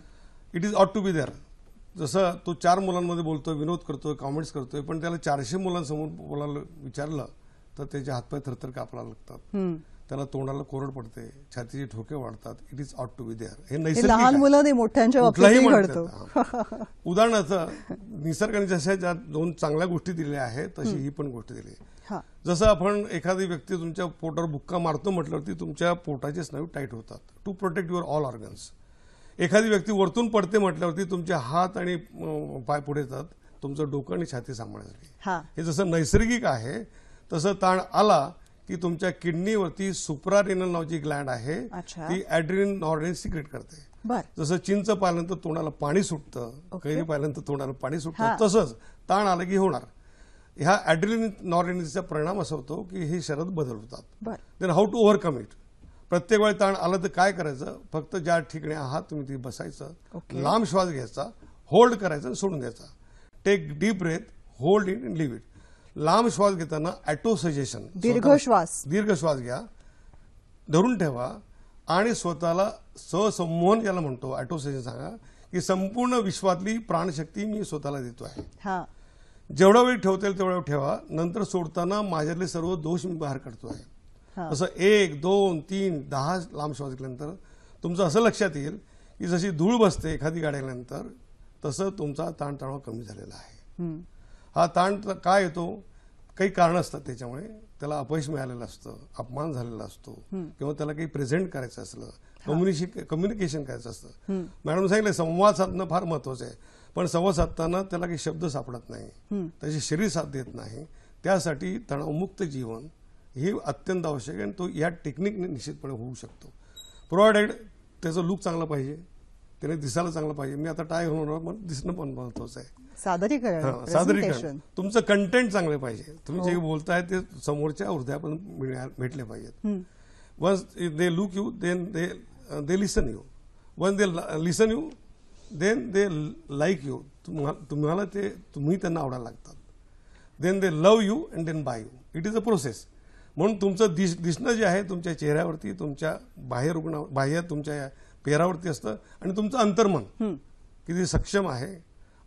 It is ought to be there जसं तो चार मुलांमध्ये बोलतोय विनोद करतोय कॉमेंट्स करतोय पण त्याला चारशे मुलांसमोर बोलायला विचारलं तर त्याचे हातपाय थरथर कापायला लागतात. त्याला तोंडाला कोरड पडते छातीचे ठोके वाढतात it is ought to be there हे नैसर्गिक. उदाहरणार्थ निसर्गाने जशा ज्या दोन चांगल्या गोष्टी दिल्या आहेत तशी ही पण गोष्ट दिली आहे. जसं आपण एखादी व्यक्ती तुमच्या पोटावर बुक्का मारतो म्हटल्यावरती तुमच्या पोटाचे स्नायू टाईट होतात. To protect your all organs एखादी व्यक्ती वरतून पडते म्हटल्यावरती तुमचे हात आणि पाय पुढे येतात तुमचं डोकं आणि छाती सांभाळण्यासाठी. हा. हे जसं नैसर्गिक आहे तसं ताण आला की तुमच्या किडनीवरती सुप्रारेनल नावाची ग्लँड आहे. ती ऍड्रिन नॉर्डेन सिक्रेट करते. जसं चिंच पाहिल्यानंतर तोंडाला पाणी सुटतं. कैरी पाहिल्यानंतर तोंडाला पाणी. सुटतं तसंच ताण आलं की होणार. ह्या ऍड्रिलिन नॉर्डेनचा परिणाम असा होतो की हे शरद बदल होतात then how to overcome it प्रत्येक वेळी ताण आलं तर काय करायचं? फक्त ज्या ठिकाणी आहात तुम्ही तिथे बसायचं. ओके. लांब श्वास घ्यायचा होल्ड करायचा आणि सोडून द्यायचा. Take deep breath hold it and leave it लांब श्वास घेताना ॲटो सजेशन दीर्घ श्वास. दीर्घ श्वास घ्या. धरून ठेवा आणि स्वतःला ससंमोहन ज्याला म्हणतो ॲटोसेशन सांगा की संपूर्ण विश्वातली प्राणशक्ती मी स्वतःला देतो आहे जेवढा वेळ ठेवता येईल तेवढा वेळ ठेवा. नंतर सोडताना माझ्यातले सर्व दोष मी बाहेर काढतो आहे. असं एक दोन तीन दहा लांब श्वास घेतल्यानंतर तुमचं असं लक्षात येईल की जशी धूळ बसते एखादी गाड्यानंतर तसं तुमचा ताणतणाव कमी झालेला आहे. हा ताण काय येतो? काही कारण असतात त्याच्यामुळे त्याला अपयश मिळालेलं असतं अपमान झालेला असतो किंवा त्याला काही प्रेझेंट करायचं असलं कम्युनिकेशन कम्युनिकेशन करायचं असतं. मॅडम सांगितलं संवाद साधणं फार महत्वाचं आहे. पण संवाद साधताना त्याला काही शब्द सापडत नाही. त्याचे शरीर साथ देत नाही. त्यासाठी तणावमुक्त जीवन हे अत्यंत आवश्यक आहे आणि तो या टेक्निकने निश्चितपणे होऊ शकतो. प्रोव्हाइडेड त्याचं लुक चांगलं पाहिजे. त्याने दिसायला चांगलं पाहिजे. मी आता टाय होणार पण दिसणं पण महत्वाचं आहे. सादरीकरण हा. सादरीकरण. तुमचं कंटेंट चांगले पाहिजे. तुम्ही जे बोलताय ते समोरच्या हृदयापर्यंत भेटले पाहिजेत. Once they look you then they they listen you when they listen you then they like you तुम्हाला ते तुम्ही त्यांना आवडायला लागतात. Then they love you and then buy you it is a process म्हणून तुमचं दिस दिसणं जे आहे तुमच्या चेहऱ्यावरती तुमच्या बाह्य रुग्ण बाह्य तुमच्या या पेरावरती असतं आणि तुमचं अंतर्मन किती सक्षम आहे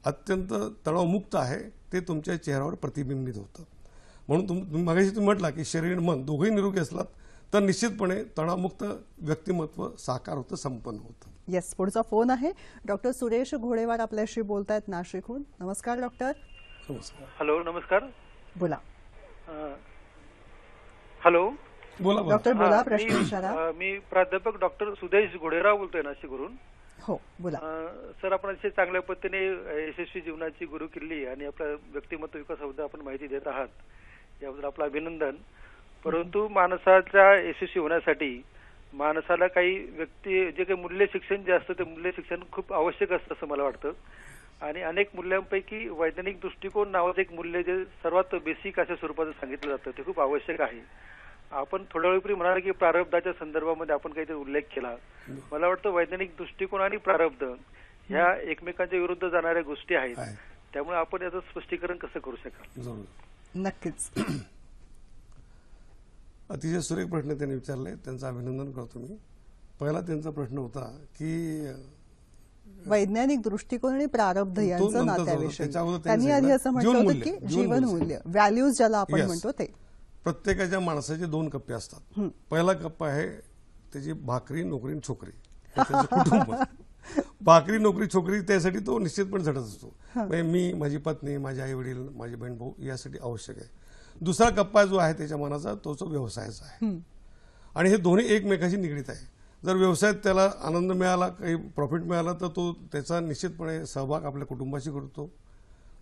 अत्यंत तणावमुक्त आहे ते तुमच्या चेहऱ्यावर प्रतिबिंबित होतं. म्हणून तुम तुम्ही मगाशी तुम्ही म्हटला की शरीर मन दोघंही निरोगी असलात तर निश्चितपणे तणावमुक्त व्यक्तिमत्व साकार होतं संपन्न होतं. येस पुढचा फोन आहे. डॉक्टर सुरेश घोडेवार आपल्याशी बोलतायत नाशिकहून. नमस्कार डॉक्टर. नमस्कार. हॅलो नमस्कार. बोला. अं, हॅलो. बोला बोला. डॉक्टर बोला हा, प्रश्न मी- विचारा. अं, मी प्राध्यापक डॉक्टर सुदेश घोडेराव बोलतोय नाशिकवरून. हो बोला. अं, सर आपण अतिशय चांगल्या पद्धतीने यशस्वी जीवनाची गुरु किल्ली आणि आपल्या व्यक्तिमत्व विकासाबद्दल आपण माहिती देत आहात. याबद्दल आपलं अभिनंदन. परंतु माणसाच्या यशस्वी होण्यासाठी माणसाला काही व्यक्ती जे काही मूल्य शिक्षण जे असतं ते मूल्य शिक्षण खूप आवश्यक असतं असं मला वाटतं. आणि अनेक मूल्यांपैकी वैज्ञानिक दृष्टिकोन नावाचं एक मूल्य जे सर्वात बेसिक अशा स्वरूपाचं सांगितलं जातं ते खूप आवश्यक आहे. आपण थोड्या वेळपूर्वी म्हणाले की प्रारब्धाच्या संदर्भामध्ये आपण काहीतरी उल्लेख केला. मला वाटतं वैज्ञानिक दृष्टिकोन आणि प्रारब्ध ह्या एकमेकांच्या विरुद्ध जाणाऱ्या गोष्टी आहेत. आहे. त्यामुळे आपण याचं स्पष्टीकरण कसं करू शकाल? नक्कीच. अतिशय सुरेख प्रश्न त्यांनी विचारले. त्यांचं अभिनंदन करतो मी. पहिला त्यांचा प्रश्न होता की वैज्ञानिक दृष्टिकोन आणि प्रारब्ध यांचं. नात्याविषयी. त्यांनी आधी असं म्हटलं होतं की जीवन. मूल्य व्हॅल्यूज ज्याला आपण. म्हणतो ते. प्रत्येकाच्या माणसाचे दोन कप्पे असतात. पहिला कप्पा आहे त्याची भाकरी नोकरी आणि छोकरी. <laughs> कुटुंब भाकरी नोकरी छोकरी त्यासाठी तो निश्चितपणे झटत असतो. म्हणजे मी माझी पत्नी माझे आई वडील माझी बहीण भाऊ यासाठी आवश्यक आहे. दुसरा कप्पा जो आहे त्याच्या मनाचा तो जो व्यवसायाचा आहे. आणि हे दोन्ही एकमेकाशी निगडीत आहे. जर व्यवसायात त्याला आनंद मिळाला काही प्रॉफिट मिळाला तर तो त्याचा निश्चितपणे सहभाग आपल्या कुटुंबाशी करतो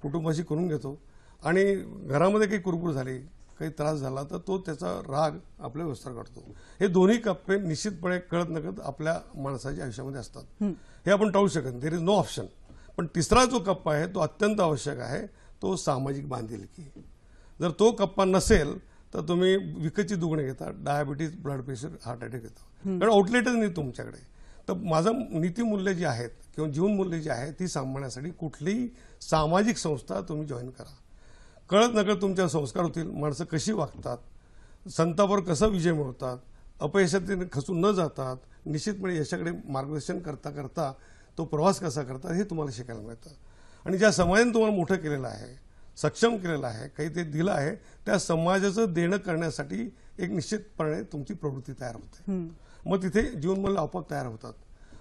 कुटुंबाशी करून घेतो. आणि घरामध्ये काही कुरकुर झाली काही त्रास झाला तर तो त्याचा राग आपल्या व्यवस्था काढतो. हे दोन्ही कप्पे निश्चितपणे कळत नकळत आपल्या माणसाच्या आयुष्यामध्ये असतात. हे आपण टाळू शकत देर इज नो ऑप्शन पण तिसरा जो कप्पा आहे तो अत्यंत आवश्यक आहे तो सामाजिक बांधिलकी. जर तो कप्पा नसेल तर तुम्ही विकतची दुगणे घेता. Diabetes blood pressure heart attack येतो कारण आउटलेटच नाही तुमच्याकडे. तर माझं नीतिमूल्य जी आहेत किंवा जीवनमूल्य जी आहेत ती सांभाळण्यासाठी कुठलीही सामाजिक संस्था तुम्ही जॉईन करा. कळत नकळत तुमच्या संस्कार होतील माणसं कशी वागतात संतापावर कसा विजय मिळवतात अपयशात खचून न जातात निश्चितपणे यशाकडे मार्गदर्शन करता करता तो प्रवास कसा करतात हे तुम्हाला शिकायला मिळतं. आणि ज्या समाजाने तुम्हाला मोठं केलेलं आहे सक्षम केलेलं आहे काही ते दिलं आहे त्या समाजाचं देणं करण्यासाठी एक निश्चितपणे तुमची प्रवृत्ती तयार होते. मग तिथे जीवनमूल्य आपोआप तयार होतात.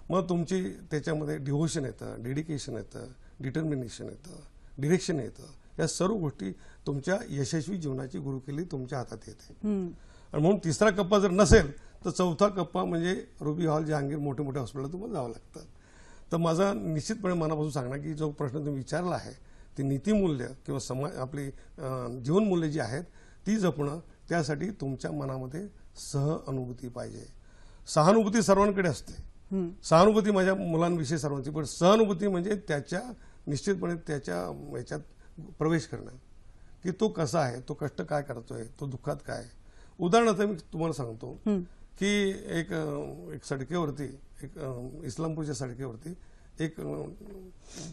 मग तुमची त्याच्यामध्ये डिव्होशन येतं डेडिकेशन येतं डिटर्मिनेशन येतं डिरेक्शन येतं. या सर्व गोष्टी तुमच्या यशस्वी जीवनाची गुरुकिल्ली तुमच्या हातात येते. आणि म्हणून तिसरा कप्पा जर नसेल तर चौथा कप्पा म्हणजे रुबी हॉल जहांगीर मोठे मोठे हॉस्पिटल तुम्हाला जावं लागतं. तर माझा निश्चितपणे मनापासून सांगणं की जो प्रश्न तुम्ही विचारला आहे ती नीतिमूल्य किंवा समाज आपली जीवनमूल्य जी आहेत ती जपणं त्यासाठी तुमच्या मनामध्ये सह अनुभूती पाहिजे. सहानुभूती सर्वांकडे असते. सहानुभूती माझ्या मुलांविषयी सर्वांची पण सहानुभूती म्हणजे त्याच्या निश्चितपणे त्याच्या याच्यात प्रवेश करणं. की तो कसा आहे तो कष्ट काय करतोय तो दुःखात काय आहे. उदाहरणार्थ मी तुम्हाला सांगतो की एक एक सडकेवरती एक इस्लामपूरच्या सडकेवरती एक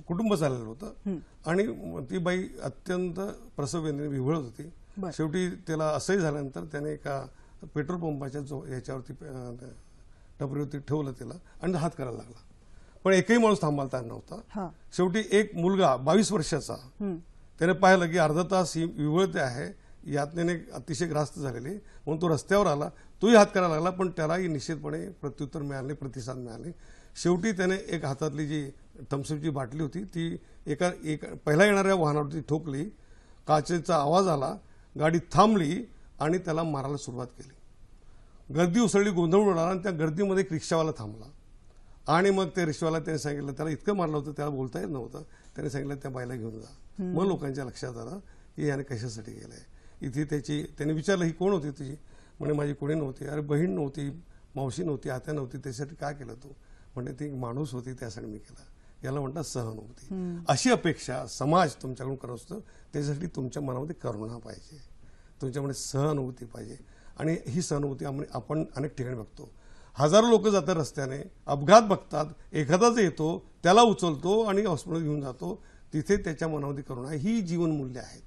कुटुंब चाललेलं होतं. आणि ती बाई अत्यंत प्रसववेदने विव्हळत होती. शेवटी त्याला असंही झाल्यानंतर त्याने एका पेट्रोल पंपाच्या जो याच्यावरती टपरीवरती ठेवलं तिला आणि हात करायला लागला. पण एकही माणूस थांबायला तयार नव्हता. शेवटी एक मुलगा बावीस वर्षाचा त्याने पाहिलं की अर्धा तास ही विवळते आहे यातनेने अतिशय ग्रास्त झालेली म्हणून तो रस्त्यावर आला. तोही हात करायला लागला पण त्यालाही निश्चितपणे प्रत्युत्तर मिळाले प्रतिसाद मिळाले. शेवटी त्याने एक हातातली जी थम्सअपची बाटली होती ती एका एक पहिला येणाऱ्या वाहनावरती ठोकली काचेचा आवाज आला गाडी थांबली आणि त्याला मारायला सुरुवात केली. गर्दी उसळली गोंधळ उडाला आणि त्या गर्दीमध्ये एक रिक्षावाला थांबला. आणि मग त्या रिक्षावाला त्याने सांगितलं त्याला इतकं मारलं होतं त्याला बोलता येत नव्हतं त्याने सांगितलं त्या बाईला घेऊन जा. मग लोकांच्या लक्षात आलं की याने कशासाठी गेलंय इथे त्याची त्याने विचारलं ही कोण होती तुझी? म्हणे माझी कोणी नव्हती. अरे बहीण नव्हती मावशी नव्हती आत्या नव्हती त्यासाठी काय केलं तू? म्हणजे ती माणूस होती त्यासाठी मी केलं याला म्हणतात सहानुभूती अशी अपेक्षा समाज तुमच्याकडून करत असतो. त्याच्यासाठी तुमच्या मनामध्ये करुणा पाहिजे. तुमच्यामध्ये सहानुभूती पाहिजे. आणि ही सहानुभूती आम्ही आपण अनेक ठिकाणी बघतो. हजारो लोक जातात रस्त्याने. अपघात बघतात. एखादाच येतो त्याला उचलतो आणि हॉस्पिटल घेऊन जातो. तिथे त्याच्या मनामध्ये करुणा ही जीवनमूल्य आहेत.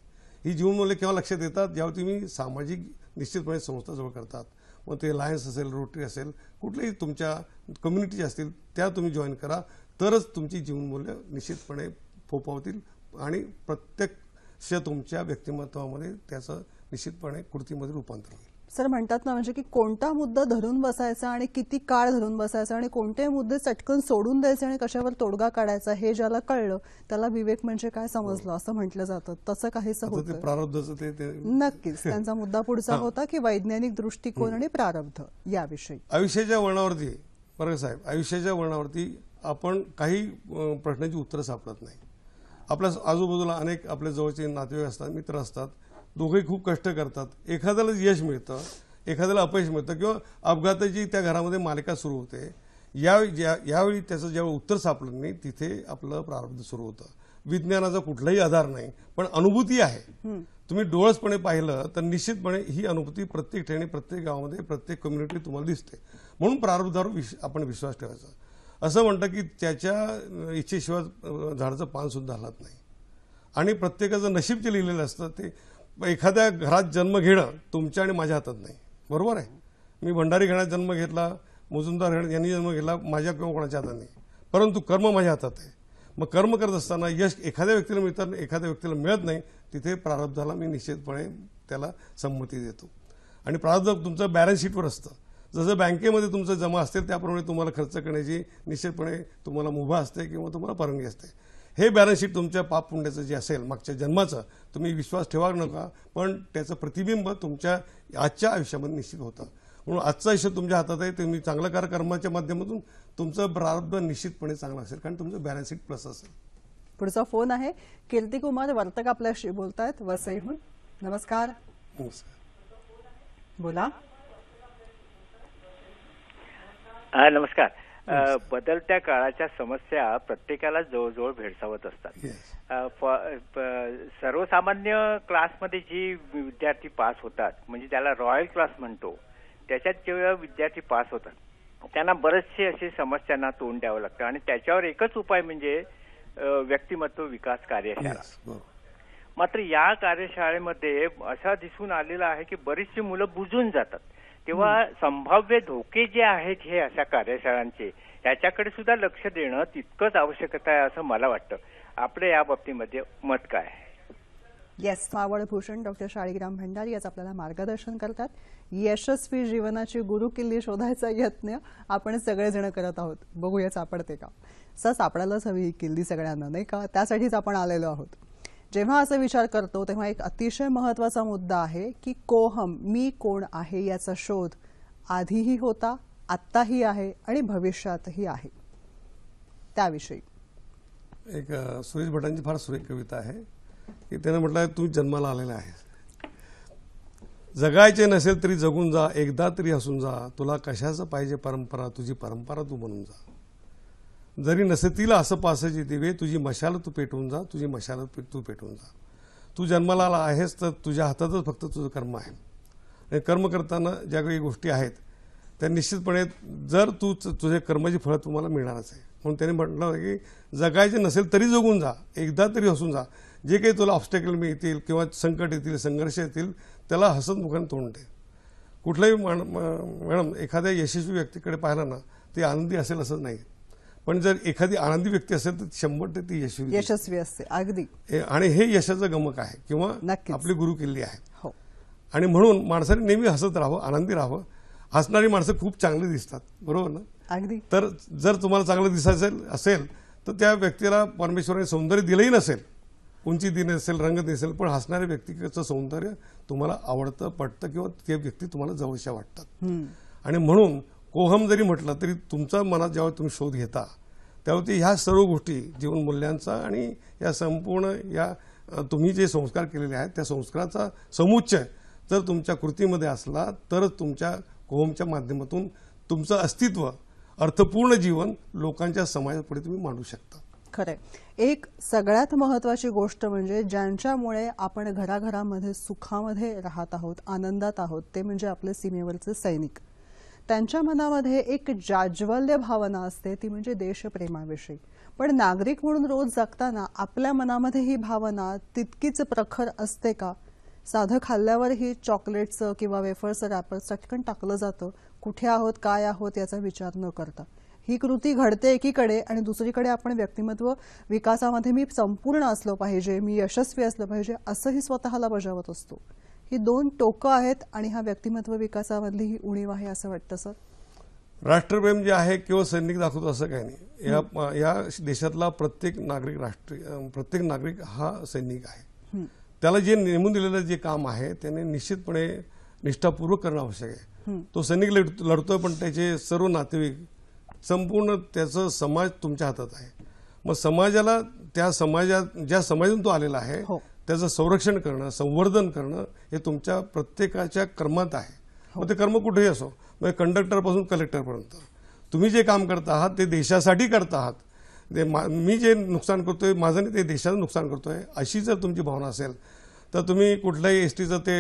ही जीवनमूल्य केव्हा लक्षात येतात? जेव्हा तुम्ही सामाजिक निश्चितपणे संस्था जवळ करतात. मग ते लायन्स असेल रोटरी असेल कुठलेही तुमच्या कम्युनिटी असतील त्या तुम्ही जॉईन करा. तरच तुमची जीवनमूल्य निश्चितपणे फोपावतील आणि प्रत्यक्ष तुमच्या व्यक्तिमत्वामध्ये त्याचं निश्चितपणे कृतीमध्ये रूपांतर होईल. सर म्हणतात ना म्हणजे की कोणता मुद्दा धरून बसायचा आणि किती काळ धरून बसायचा आणि कोणते मुद्दे चटकन सोडून द्यायचे आणि कशावर तोडगा काढायचा हे ज्याला कळलं त्याला विवेक म्हणजे काय समजलं असं म्हटलं जातं. तसं होतं. ते नक्कीच. त्यांचा मुद्दा पुढचा होता की वैज्ञानिक दृष्टिकोन आणि प्रारब्ध याविषयी. आयुष्याच्या वळणावरती बरं साहेब आयुष्याच्या वळणावरती आपण काही प्रश्नांची उत्तरं सापडत नाही. आपल्या आजूबाजूला अनेक आपल्या जवळचे नातेवाईक असतात मित्र असतात. दोघेही खूप कष्ट करतात. एखाद्याला यश मिळतं एखाद्याला अपयश मिळतं किंवा अपघाताची त्या घरामध्ये मालिका सुरू होते. यावेळी ज्या यावेळी त्याचं जेव्हा उत्तर सापडलं नाही तिथे आपलं प्रारब्ध सुरू होतं. विज्ञानाचा कुठलाही आधार नाही पण अनुभूती आहे. तुम्ही डोळसपणे पाहिलं तर निश्चितपणे ही अनुभूती प्रत्येक ठिकाणी प्रत्येक गावामध्ये प्रत्येक कम्युनिटी तुम्हाला दिसते. म्हणून प्रारब्धावर विश आपण विश्वास ठेवायचा. असं म्हणतं की त्याच्या इच्छेशिवाय झाडाचं पान सुद्धा हलत नाही. आणि प्रत्येकाचं नशीब जे लिहिलेलं असतं ते एखाद्या घरात जन्म घेणं तुमच्या आणि माझ्या हातात नाही. बरोबर आहे? मी भंडारी घरात जन्म घेतला मुजुमदार घरात यांनी जन्म घेतला माझ्या किंवा कोणाच्या हातात नाही. परंतु कर्म माझ्या हातात आहे. मग कर्म करत असताना यश एखाद्या व्यक्तीला मिळतं एखाद्या व्यक्तीला मिळत नाही तिथे प्रारब्धाला मी निश्चितपणे त्याला संमती देतो. आणि प्रारब्ध तुमचं बॅलन्स शीटवर असतं. जसं बँकेमध्ये तुमचं जमा असते त्याप्रमाणे तुम्हाला खर्च करण्याची निश्चितपणे तुम्हाला मुभा असते किंवा तुम्हाला परवानगी असते. हे बॅलन्स शीट तुमच्या पाप पुण्याचं जे असेल मागच्या जन्माचं तुम्ही विश्वास ठेवा नका पण त्याचं प्रतिबिंब तुमच्या आजच्या आयुष्यामध्ये निश्चित होतं. म्हणून आजचं आयुष्य तुमच्या हातात आहे तुम्ही चांगलं कार कर्माच्या माध्यमातून तुमचं प्रारब्ध निश्चितपणे चांगलं असेल कारण तुमचं बॅलन्स शीट प्लस असेल. पुढचा फोन आहे. कीर्तिकुमार वर्तक आपल्याशी बोलतायत वसईहून. नमस्कार. नमस्कार. बोला. हा नमस्कार. बदलत्या काळाच्या समस्या प्रत्येकाला जवळजवळ भेडसावत असतात. सर्वसामान्य क्लासमध्ये जी विद्यार्थी पास होतात म्हणजे त्याला रॉयल क्लास म्हणतो त्याच्यात जेव्हा विद्यार्थी पास होतात त्यांना बरेचसे असे समस्यांना तोंड द्यावं लागतं आणि त्याच्यावर एकच उपाय म्हणजे व्यक्तिमत्व विकास कार्यशाळा मात्र या कार्यशाळेमध्ये असा दिसून आलेला आहे की बरीचशी मुलं बुजून जातात. तेव्हा संभाव्य धोके जे आहेत हे अशा कार्यशाळांचे याच्याकडे सुद्धा लक्ष देणं तितकंच आवश्यकता आहे असं मला वाटतं. आपल्या या बाबतीमध्ये मत काय आहे? येस भूषण डॉक्टर शाळीग्राम भंडारी आज आपल्याला मार्गदर्शन करतात. यशस्वी जीवनाची गुरु किल्ली शोधायचा यत्न आपण सगळेजण करत आहोत. बघूया सापडते का? स सापडायलाच हवी ही किल्ली सगळ्यांना नाही का? त्यासाठीच आपण आलेलो आहोत. जेव्हा असा विचार करतो तेव्हा एक अतिशय महत्त्वाचा मुद्दा आहे की कोहम मी कोण आहे याचा शोध आधीही होता आत्ताही आहे आणि भविष्यातही आहे. त्याविषयी. एक सुरेश भटांची फार सुरेख कविता आहे की त्यानं म्हटलं तू जन्माला आलेला आहेस. जगायचे नसेल तरी जगून जा एकदा तरी हसून जा. तुला कशाचं पाहिजे परंपरा तुझी परंपरा तू बनून जा. जरी नसेतील असं पासाची दिवे तुझी मशाल तू पेटवून जा तुझी मशाल तू पेटवून जा. तू जन्माला आला आहेस तर तुझ्या हातातच फक्त तुझं कर्म आहे. आणि कर्म करताना ज्या काही गोष्टी आहेत त्या निश्चितपणे जर तू तुझे कर्माची फळं तुम्हाला मिळणारच आहे. म्हणून त्याने म्हटलं की जगायचे नसेल तरी जगून जा एकदा तरी हसून जा. जे काही तुला ऑब्स्टॅकल मिळतील किंवा संकट येतील संघर्ष येतील त्याला हसत मुखाने तोंड दे. कुठलाही माण- म- मॅडम एखाद्या यशस्वी व्यक्तीकडे पाहिलं ना ते आनंदी असेल असं नाही. पण जर एखादी आनंदी व्यक्ती असेल तर शंभर टक्के ती यशस्वी. यशस्वी असते अगदी. आणि हे यशाचं गमक आहे किंवा. आपली गुरु किल्ली आहे. हो. आणि म्हणून माणसाने नेहमी हसत राहावं आनंदी राहावं. हसणारी माणसं खूप चांगली दिसतात बरोबर ना? अगदी. तर जर तुम्हाला चांगलं दिसायचं असेल तर त्या व्यक्तीला परमेश्वराने सौंदर्य दिलंही नसेल उंची दिली नसेल रंग नसेल पण हसणाऱ्या व्यक्तीचं सौंदर्य तुम्हाला आवडतं पटतं किंवा ते व्यक्ती तुम्हाला जवळच्या वाटतात. आणि म्हणून कोहम जरी म्हटलं तरी तुमचा मनात जेव्हा तुम्ही शोध घेता त्यावरती ह्या सर्व गोष्टी जीवनमूल्यांचा आणि या संपूर्ण या तुम्ही जे संस्कार केलेले आहेत त्या संस्काराचा समुच्चय जर तुमच्या कृतीमध्ये असला तरच तुमच्या कोहमच्या माध्यमातून तुमचं अस्तित्व अर्थपूर्ण जीवन लोकांच्या समाजापुढे तुम्ही मांडू शकता. खरंय. एक सगळ्यात महत्वाची गोष्ट म्हणजे ज्यांच्यामुळे आपण घराघरामध्ये सुखामध्ये राहत आहोत आनंदात आहोत ते म्हणजे आपले सीमेवरचे सैनिक. त्यांच्या मनामध्ये एक जाज्वल्य भावना असते ती म्हणजे देशप्रेमाविषयी. पण नागरिक म्हणून रोज जगताना आपल्या मनामध्ये ही भावना तितकीच प्रखर असते का? साधं खाल्ल्यावरही चॉकलेटचं किंवा वेफर्सचं रॅपर चटकन टाकलं जातं. कुठे आहोत काय आहोत याचा विचार न करता. ही कृती घडते एकीकडे आणि दुसरीकडे आपण व्यक्तिमत्व विकासामध्ये मी संपूर्ण असलं पाहिजे मी यशस्वी असलं पाहिजे असंही स्वतःला बजावत असतो. ही दोन टोकं आहेत आणि हा व्यक्तिमत्व विकासामधली ही उणीव आहे असं वाटतं सर. राष्ट्रप्रेम जे आहे केवळ सैनिक दाखवतो असं काही नाही. या या देशातला प्रत्येक नागरिक राष्ट्रीय अं, प्रत्येक नागरिक हा सैनिक आहे. त्याला जे नेमून दिलेलं जे काम आहे त्याने निश्चितपणे निष्ठापूर्वक करणं आवश्यक आहे. तो सैनिक लढ- लढतोय पण त्याचे सर्व नातेवाईक संपूर्ण त्याचं समाज तुमच्या हातात आहे. मग समाजाला त्या समाजात ज्या समाजातून तो आलेला आहे हो. त्याचं संरक्षण करणं संवर्धन करणं हे तुमच्या प्रत्येकाच्या कर्मात आहे. मग ते कर्म कुठेही असो म्हणजे कंडक्टरपासून कलेक्टरपर्यंत तुम्ही जे काम करता आहात ते देशासाठी करता आहात. ते मा- मी जे नुकसान करतोय माझं नाही ते देशाचं नुकसान करतोय अशी जर तुमची भावना असेल तर तुम्ही कुठल्याही एस टीचं ते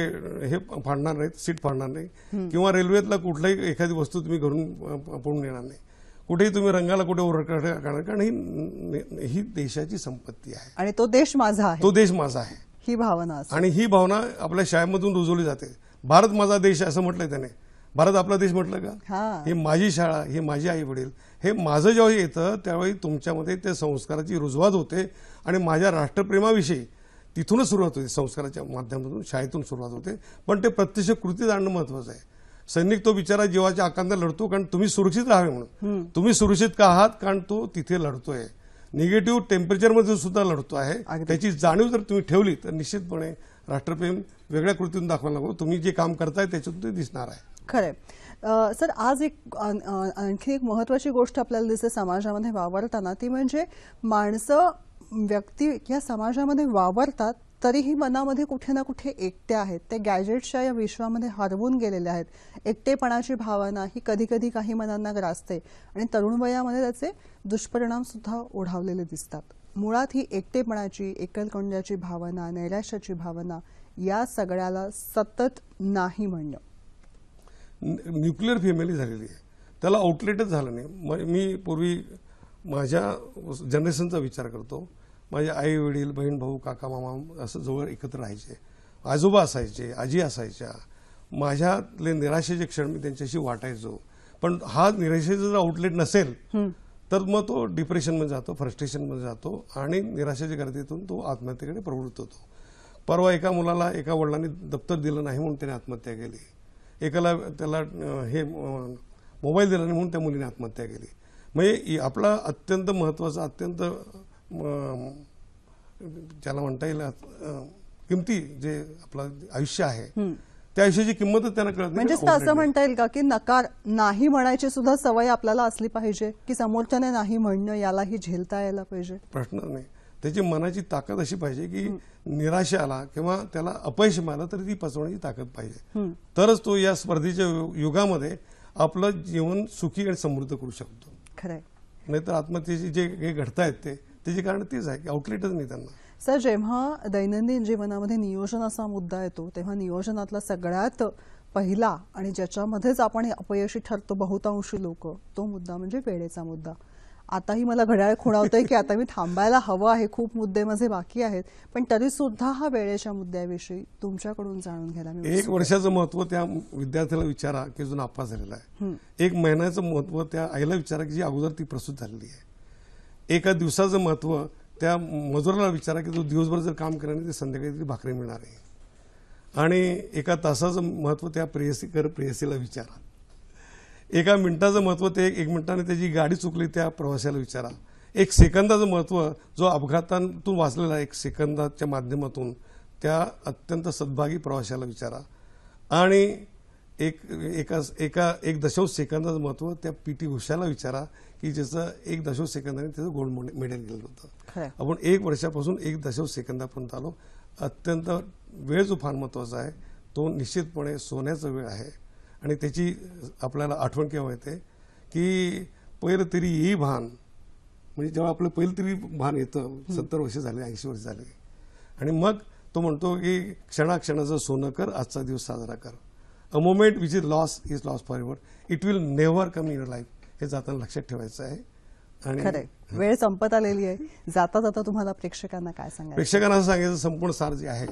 हे फाडणार नाहीत सीट फाडणार नाही. किंवा रेल्वेतला कुठलाही एखादी वस्तू तुम्ही घरून अ, पळून नेणार नाही. कुठेही तुम्ही रंगाला कुठे करणार कारण ही ही देशाची संपत्ती आहे. आणि तो देश माझा आहे. तो देश माझा आहे. ही भावना आणि ही भावना आपल्या शाळेमधून रुजवली जाते. भारत माझा देश असं म्हटलंय त्याने. भारत आपला देश म्हटलं का? हा. ही माझी शाळा ही माझी आई वडील हे माझं जेव्हा येतं त्यावेळी तुमच्यामध्ये त्या संस्काराची रुजवात होते आणि माझ्या राष्ट्रप्रेमाविषयी तिथूनच सुरुवात होते. संस्काराच्या माध्यमातून शाळेतून सुरुवात होते. पण ते प्रत्यक्ष कृतीत आणणं महत्वाचं आहे. सैनिक तो बिचारा जीवाच्या आकांदा लढतो कारण तुम्ही सुरक्षित राहावे म्हणून. तुम्ही सुरक्षित का आहात? कारण तो तिथे लढतोय. निगेटिव्ह टेम्परेचरमध्ये सुद्धा लढतो आहे. त्याची जाणीव जर तुम्ही ठेवली तर निश्चितपणे राष्ट्रप्रेम वेगळ्या कृतीतून दाखवायला लागतो तुम्ही जे काम करताय त्याच्यातून ते दिसणार आहे. खरंय. सर आज एक आणखी एक महत्वाची गोष्ट आपल्याला दिसते समाजामध्ये वावरताना. ती म्हणजे माणसं व्यक्ती या समाजामध्ये वावरतात तरीही मनामध्ये कुठे ना कुठे एकटे आहेत. ते गॅजेट्सच्या या विश्वामध्ये हरवून गेलेले आहेत. एकटेपणाची भावना ही कधी कधी काही मनांना ग्रासते आणि तरुण वयामध्ये त्याचे दुष्परिणाम सुद्धा ओढावलेले दिसतात. मुळात ही एकटेपणाची एकलकोंड्याची भावना नैराश्याची भावना या सगळ्याला सतत नाही म्हणणं. न्यूक्लिअर फॅमिली झालेली आहे. त्याला आउटलेटच झालं नाही. मी पूर्वी माझ्या जनरेशनचा विचार करतो. माझे आई वडील बहीण भाऊ काका मामा असं जवळ एकत्र राहायचे. आजोबा असायचे आजी असायच्या. माझ्यातले निराशेचे क्षण मी त्यांच्याशी वाटायचो. पण हा निराशेचा जर आउटलेट नसेल तर मग तो डिप्रेशनमध्ये जातो फ्रस्ट्रेशनमध्ये जातो आणि निराशेच्या गर्दीतून तो आत्महत्येकडे प्रवृत्त होतो. परवा एका मुलाला एका वडिलांनी दप्तर दिलं नाही म्हणून त्याने आत्महत्या केली. एकाला त्याला हे मोबाईल दिला नाही म्हणून त्या मुलीने आत्महत्या केली. म्हणजे आपला अत्यंत महत्त्वाचा अत्यंत ज्याला म्हणता येईल किमती जे आपलं आयुष्य आहे त्या आयुष्याची किंमतच त्यांना कळत outlet असं म्हणता येईल का की नकार नाही म्हणायची सुद्धा सवय आपल्याला असली पाहिजे की समोरच्याने नाही म्हणणं यालाही झेलता यायला पाहिजे? प्रश्न नाही. त्याची मनाची ताकद अशी पाहिजे की निराशा आला किंवा त्याला अपयश मिळालं तरी ती पचवण्याची ताकद पाहिजे. तरच तो या स्पर्धेच्या युगामध्ये आपलं जीवन सुखी आणि समृद्ध करू शकतो. खरंय. नाहीतर आत्महत्येचे जे घडतायत ते त्याचे कारण तेच आहे की आउटलेटच नाही त्यांना. सर जेव्हा दैनंदिन जीवनामध्ये नियोजन असा मुद्दा येतो तेव्हा नियोजनातला सगळ्यात पहिला आणि ज्याच्यामध्येच आपण अपयशी ठरतो बहुतांशी लोक तो मुद्दा म्हणजे वेळेचा मुद्दा. आताही मला घड्याळ खुणावतंय की आता मी थांबायला हवं आहे खूप मुद्दे माझे बाकी आहेत पण तरी सुद्धा हा वेळेच्या मुद्द्याविषयी तुमच्याकडून जाणून घ्यायला मी एक वर्षाचं महत्त्व त्या विद्यार्थ्याला विचारा की जो नापास झालेला आहे. एक महिन्याचं महत्त्व त्या आईला विचारा की जी अगोदर ती प्रसूत झालेली आहे. एका दिवसाचं महत्त्व त्या मजुराला विचारा की तो दिवसभर जर काम केलं नाही तर संध्याकाळी तरी भाकरी मिळणार आहे. आणि एका तासाचं महत्त्व त्या प्रेयसीकर प्रेयसीला विचारा. एका मिनिटाचं महत्त्व ते एक मिनिटाने त्याची गाडी चुकली त्या प्रवाशाला विचारा. एक सेकंदाचं महत्त्व जो अपघातातून वाचलेला एक सेकंदाच्या माध्यमातून त्या अत्यंत सद्भागी प्रवाशाला विचारा. आणि एक एका एका एक दशांश सेकंदाचं महत्त्व त्या पी टी उषाला विचारा. की ज्याचं एक दशांश सेकंदाने त्याचं गोल्ड मेडल गेलं होतं. आपण एक वर्षापासून एक दशांश सेकंदापर्यंत आलो. अत्यंत वेळ जो फार महत्त्वाचा आहे तो निश्चितपणे सोन्याचा वेळ आहे. आणि त्याची आपल्याला आठवण केव्हा येते? की पहिलं तरी येई भान म्हणजे जेव्हा आपलं पहिलं तरी भान येतं सत्तर वर्ष झाले ऐंशी वर्ष झाले. आणि मग तो म्हणतो की क्षणाक्षणाचं सोनं कर आजचा दिवस साजरा कर. A moment which is lost is lost forever it will never come in life हे जाताना लक्षात ठेवायचं आहे. आणि वेळ संपत आलेली आहे. जाता जाता तुम्हाला प्रेक्षकांना काय सांगायचं? प्रेक्षकांना असं सांगायचं संपूर्ण सार जे आहे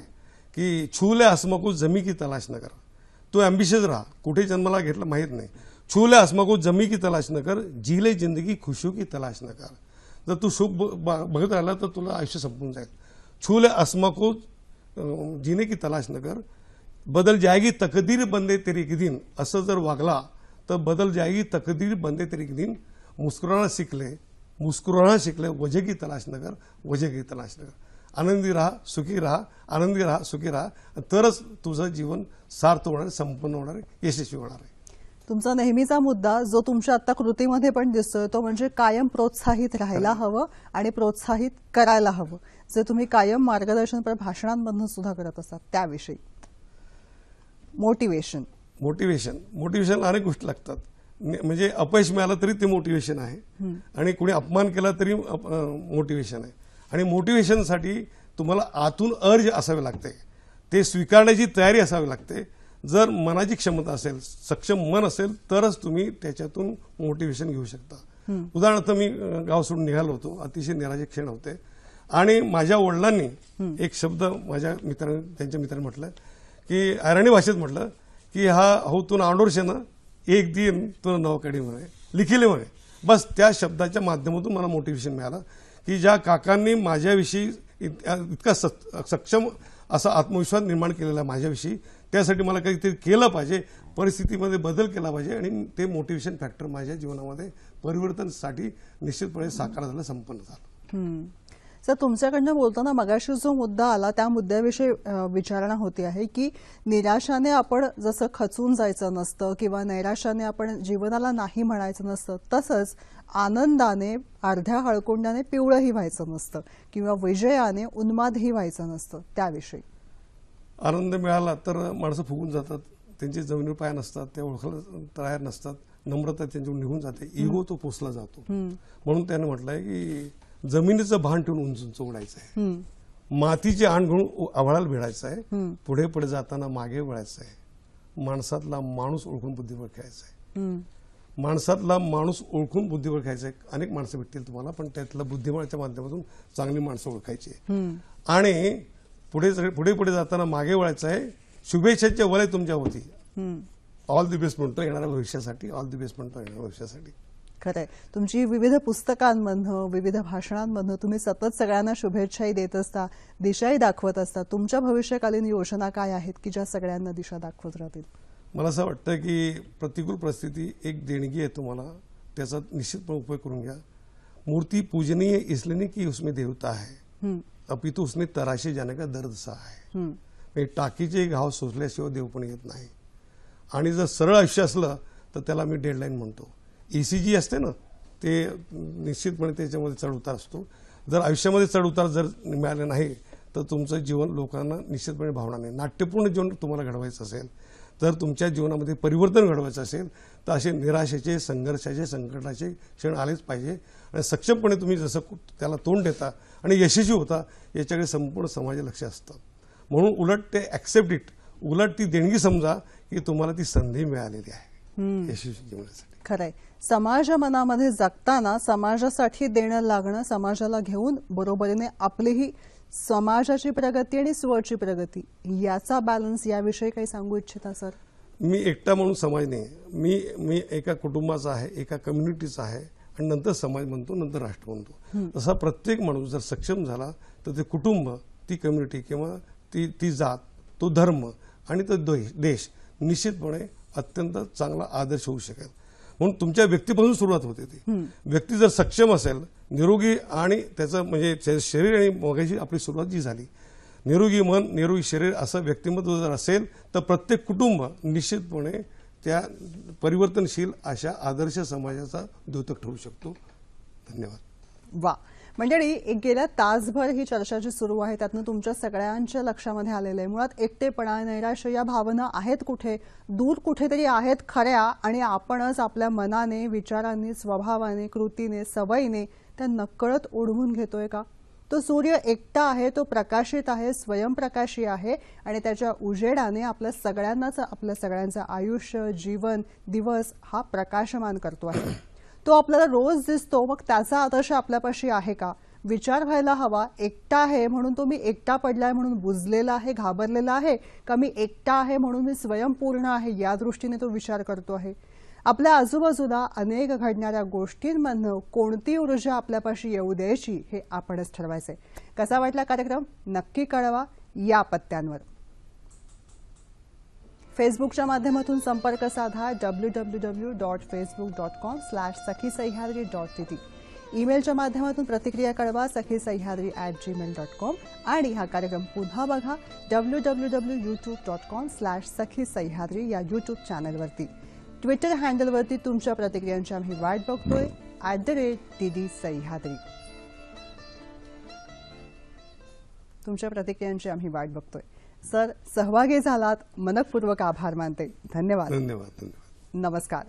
की छूले असमकू जमी की तलाश न कर. तू अम्बिशियस राहा. कुठे जन्माला घेतलं माहीत नाही. छूले असमकू जमी की तलाश न कर. जीले जिंदगी खुशू की तलाश न कर. जर तू सुख बघत राहिला तर तुला आयुष्य संपून जाईल. छूले असमकू जीने की तलाश न कर. बदल जाएगी तकदीर बंदे तेरी एक दिन. असं जर वागला तर बदल जाएगी तकदीर बंदे तेरी एक दिन मुस्कुराना सीख ले मुस्कुराना सीख ले वजह की तलाश न कर वजह की तलाश न कर। आनंदी राहा सुखी राहा आनंदी राहा सुखी राहा तरच तुझं जीवन सार्थ होणार संपन्न होणार आहे, यशस्वी होणार आहे. तुमचा नेहमीचा मुद्दा जो तुमच्या आता कृतीमध्ये पण दिसतोय तो म्हणजे कायम प्रोत्साहित राहायला हवं आणि प्रोत्साहित करायला हवं. जे तुम्ही कायम मार्गदर्शनपर भाषणांमधून सुद्धा करत असतात त्याविषयी. Motivation motivation. मोटिवेशन अनेक गोष्टी लागतात. म्हणजे अपयश मिळालं तरी ते मोटिवेशन आहे. आणि कुणी अपमान केला तरी मोटिवेशन आहे. आणि मोटिवेशनसाठी तुम्हाला आतून अर्ज असावे लागते. ते स्वीकारण्याची तयारी असावी लागते. जर मनाची क्षमता असेल सक्षम मन असेल तरच तुम्ही त्याच्यातून मोटिवेशन घेऊ शकता. उदाहरणार्थ मी गाव सोडून निघालो होतो. अतिशय निराजे क्षण होते. आणि माझ्या वडिलांनी एक शब्द माझ्या मित्राने त्यांच्या मित्राने म्हटलं की अरणी भाषेत म्हटलं की हा हो तू आंडोरशे ना एक दिन तुला नवकडी म्हणे लिखिले म्हणे. बस त्या शब्दाच्या माध्यमातून मला मोटिवेशन मिळालं की ज्या काकांनी माझ्याविषयी इत- इतका सक्षम असा आत्मविश्वास निर्माण केलेला आहे माझ्याविषयी त्यासाठी मला काहीतरी केलं पाहिजे परिस्थितीमध्ये बदल केला पाहिजे आणि ते मोटिवेशन फॅक्टर माझ्या जीवनामध्ये परिवर्तनसाठी निश्चितपणे साकार झालं संपन्न झालं. सर तुमच्याकडनं बोलताना मगाशी जो मुद्दा आला त्या मुद्द्याविषयी विचारणा होती आहे की निराशाने आपण जसं खचून जायचं नसतं किंवा नैराशाने आपण जीवनाला नाही म्हणायचं नसतं तसंच आनंदाने अर्ध्या हळकुंडाने पिवळंही व्हायचं नसतं किंवा विजयाने उन्मादही व्हायचं नसतं त्याविषयी. आनंद मिळाला तर माणसं फुगून जातात त्यांचे जमिनीवर पाय नसतात ते ओळखायला तयार नसतात नम्रता त्यांच्याकडून निघून जाते इगो तो पोचला जातो. म्हणून त्याने म्हटलंय की जमिनीचं भान ठेवून उंच उंच उडायचं आहे मातीची आण घेऊन आव्हाळाला भिडायचं आहे पुढे पुढे जाताना मागे वळायचं आहे माणसातला माणूस ओळखून बुद्धिबळ खेळायचं आहे माणसातला माणूस ओळखून बुद्धिबळ खेळायचं आहे अनेक माणसं भेटतील तुम्हाला पण त्यातल्या बुद्धिबळाच्या माध्यमातून चांगली माणसं ओळखायची. आणि पुढे पुढे पुढे जाताना मागे वळायचं आहे शुभेच्छाचे वलय तुमच्या होती. ऑल दी बेस्ट म्हणतो येणाऱ्या भविष्यासाठी ऑल दी बेस्ट म्हणतो येणाऱ्या भविष्यासाठी. खरंय तुमची विविध पुस्तकांमधनं विविध भाषणांमधनं तुम्ही सतत सगळ्यांना शुभेच्छाही देत असता दिशाही दाखवत असता तुमच्या भविष्यकालीन योजना काय आहेत की ज्या सगळ्यांना दिशा दाखवत राहतील? मला असं वाटतं की प्रतिकूल परिस्थिती एक देणगी आहे तुम्हाला त्याचा निश्चितपणे उपयोग करून घ्या. मूर्ति पूजनीय इसलिए कि उसमें देवता है. हम्म, अपितु उसने तराशे जाने का दर्द सा है. हम्म, म्हणजे टाकीचे घाव सोसल्याशिवाय देव पण येत नाही. आणि जर सरळ आयुष्य असलं तर त्याला मी डेडलाईन म्हणतो. ईसीजी असते ना ते निश्चितपणे त्याच्यामध्ये चढ उतार असतो. जर आयुष्यामध्ये चढ उतार जर मिळाले नाही तर तुमचं जीवन लोकांना निश्चितपणे भावना नाही. नाट्यपूर्ण जीवन तुम्हाला घडवायचं असेल तर तुमच्या जीवनामध्ये परिवर्तन घडवायचं असेल तर असे निराशेचे संघर्षाचे संकटाचे क्षण आलेच पाहिजे. आणि सक्षमपणे तुम्ही जसं त्याला तोंड देता आणि यशस्वी होता याच्याकडे संपूर्ण समाज लक्ष असतं. म्हणून उलट ते ऍक्सेप्ट इट उलट ती देणगी समजा की तुम्हाला ती संधी मिळालेली आहे. यशस्वी जीवनासाठी. खरंय. समाज मनामध्ये जगताना समाजासाठी देणं लागणं समाजाला घेऊन बरोबरीने आपलीही समाजाची प्रगती आणि स्वची प्रगती याचा बॅलन्स याविषयी काही सांगू इच्छिता सर? मी एकटा म्हणून समाज नाही. मी मी एका कुटुंबाचा आहे एका कम्युनिटीचा आहे आणि नंतर समाज म्हणतो नंतर राष्ट्र म्हणतो तसा प्रत्येक माणूस जर सक्षम झाला तर ते कुटुंब ती कम्युनिटी किंवा ती ती जात तो धर्म आणि तो देश देश निश्चितपणे अत्यंत चांगला आदर्श होऊ शकेल. म्हणून तुमच्या व्यक्तीपासून सुरुवात होते ती. व्यक्ती जर सक्षम असेल निरोगी आणि त्याचं म्हणजे शरीर आणि मगाशी आपली सुरुवात जी झाली निरोगी मन निरोगी शरीर असं व्यक्तिमत्व जर असेल तर प्रत्येक कुटुंब निश्चितपणे त्या परिवर्तनशील अशा आदर्श समाजाचा द्योतक ठरू शकतो. धन्यवाद. वा. मंडळी एक गेल्या तासभर ही चर्चा जी सुरू आहे त्यातनं तुमच्या सगळ्यांच्या लक्षामध्ये आलेलं आहे. मुळात एकटेपणा नैराश्य या भावना आहेत कुठे? दूर कुठेतरी आहेत खऱ्या आणि आपणच आपल्या मनाने विचारांनी स्वभावाने कृतीने सवयीने त्या नकळत ओढवून घेतोय का? तो सूर्य एकटा आहे तो प्रकाशित आहे स्वयंप्रकाशी आहे आणि त्याच्या उजेडाने आपल्या सगळ्यांनाच आपल्या सगळ्यांचं आयुष्य जीवन दिवस हा प्रकाशमान करतो आहे. तो आपल्याला रोज दिसतो. मग त्याचा आदर्श आपल्यापाशी आहे का? विचार व्हायला हवा. एकटा आहे म्हणून तो मी एकटा पडलाय म्हणून बुजलेला आहे घाबरलेला आहे का मी एकटा आहे म्हणून मी स्वयंपूर्ण आहे या दृष्टीने तो विचार करतो आहे. आपल्या आजूबाजूला अनेक घडणाऱ्या गोष्टींमधनं कोणती ऊर्जा आपल्यापाशी येऊ द्यायची हे आपणच ठरवायचंय. कसा वाटला कार्यक्रम? नक्की कळवा या पत्त्यांवर. फेसबुकच्या माध्यमातून संपर्क साधा W W W dot Facebook dot com slash Sakhi Sahyadri dot T T ईमेलच्या माध्यमातून प्रतिक्रिया कळवा Sakhi Sahyadri at Gmail dot com आणि हा कार्यक्रम पुन्हा बघा W W W YouTube dot com slash Sakhi Sahyadri या यूट्यूब चॅनलवरती ट्विटर हँडलवरती तुमच्या प्रतिक्रियांची आम्ही वाट बघतोय. At the rate D D Sahyadri तुमच्या प्रतिक्रियांची आम्ही वाट बघतोय. सर सहभागी झालात. मनपूर्वक आभार मानते. धन्यवाद. धन्यवाद धन्यवाद. नमस्कार.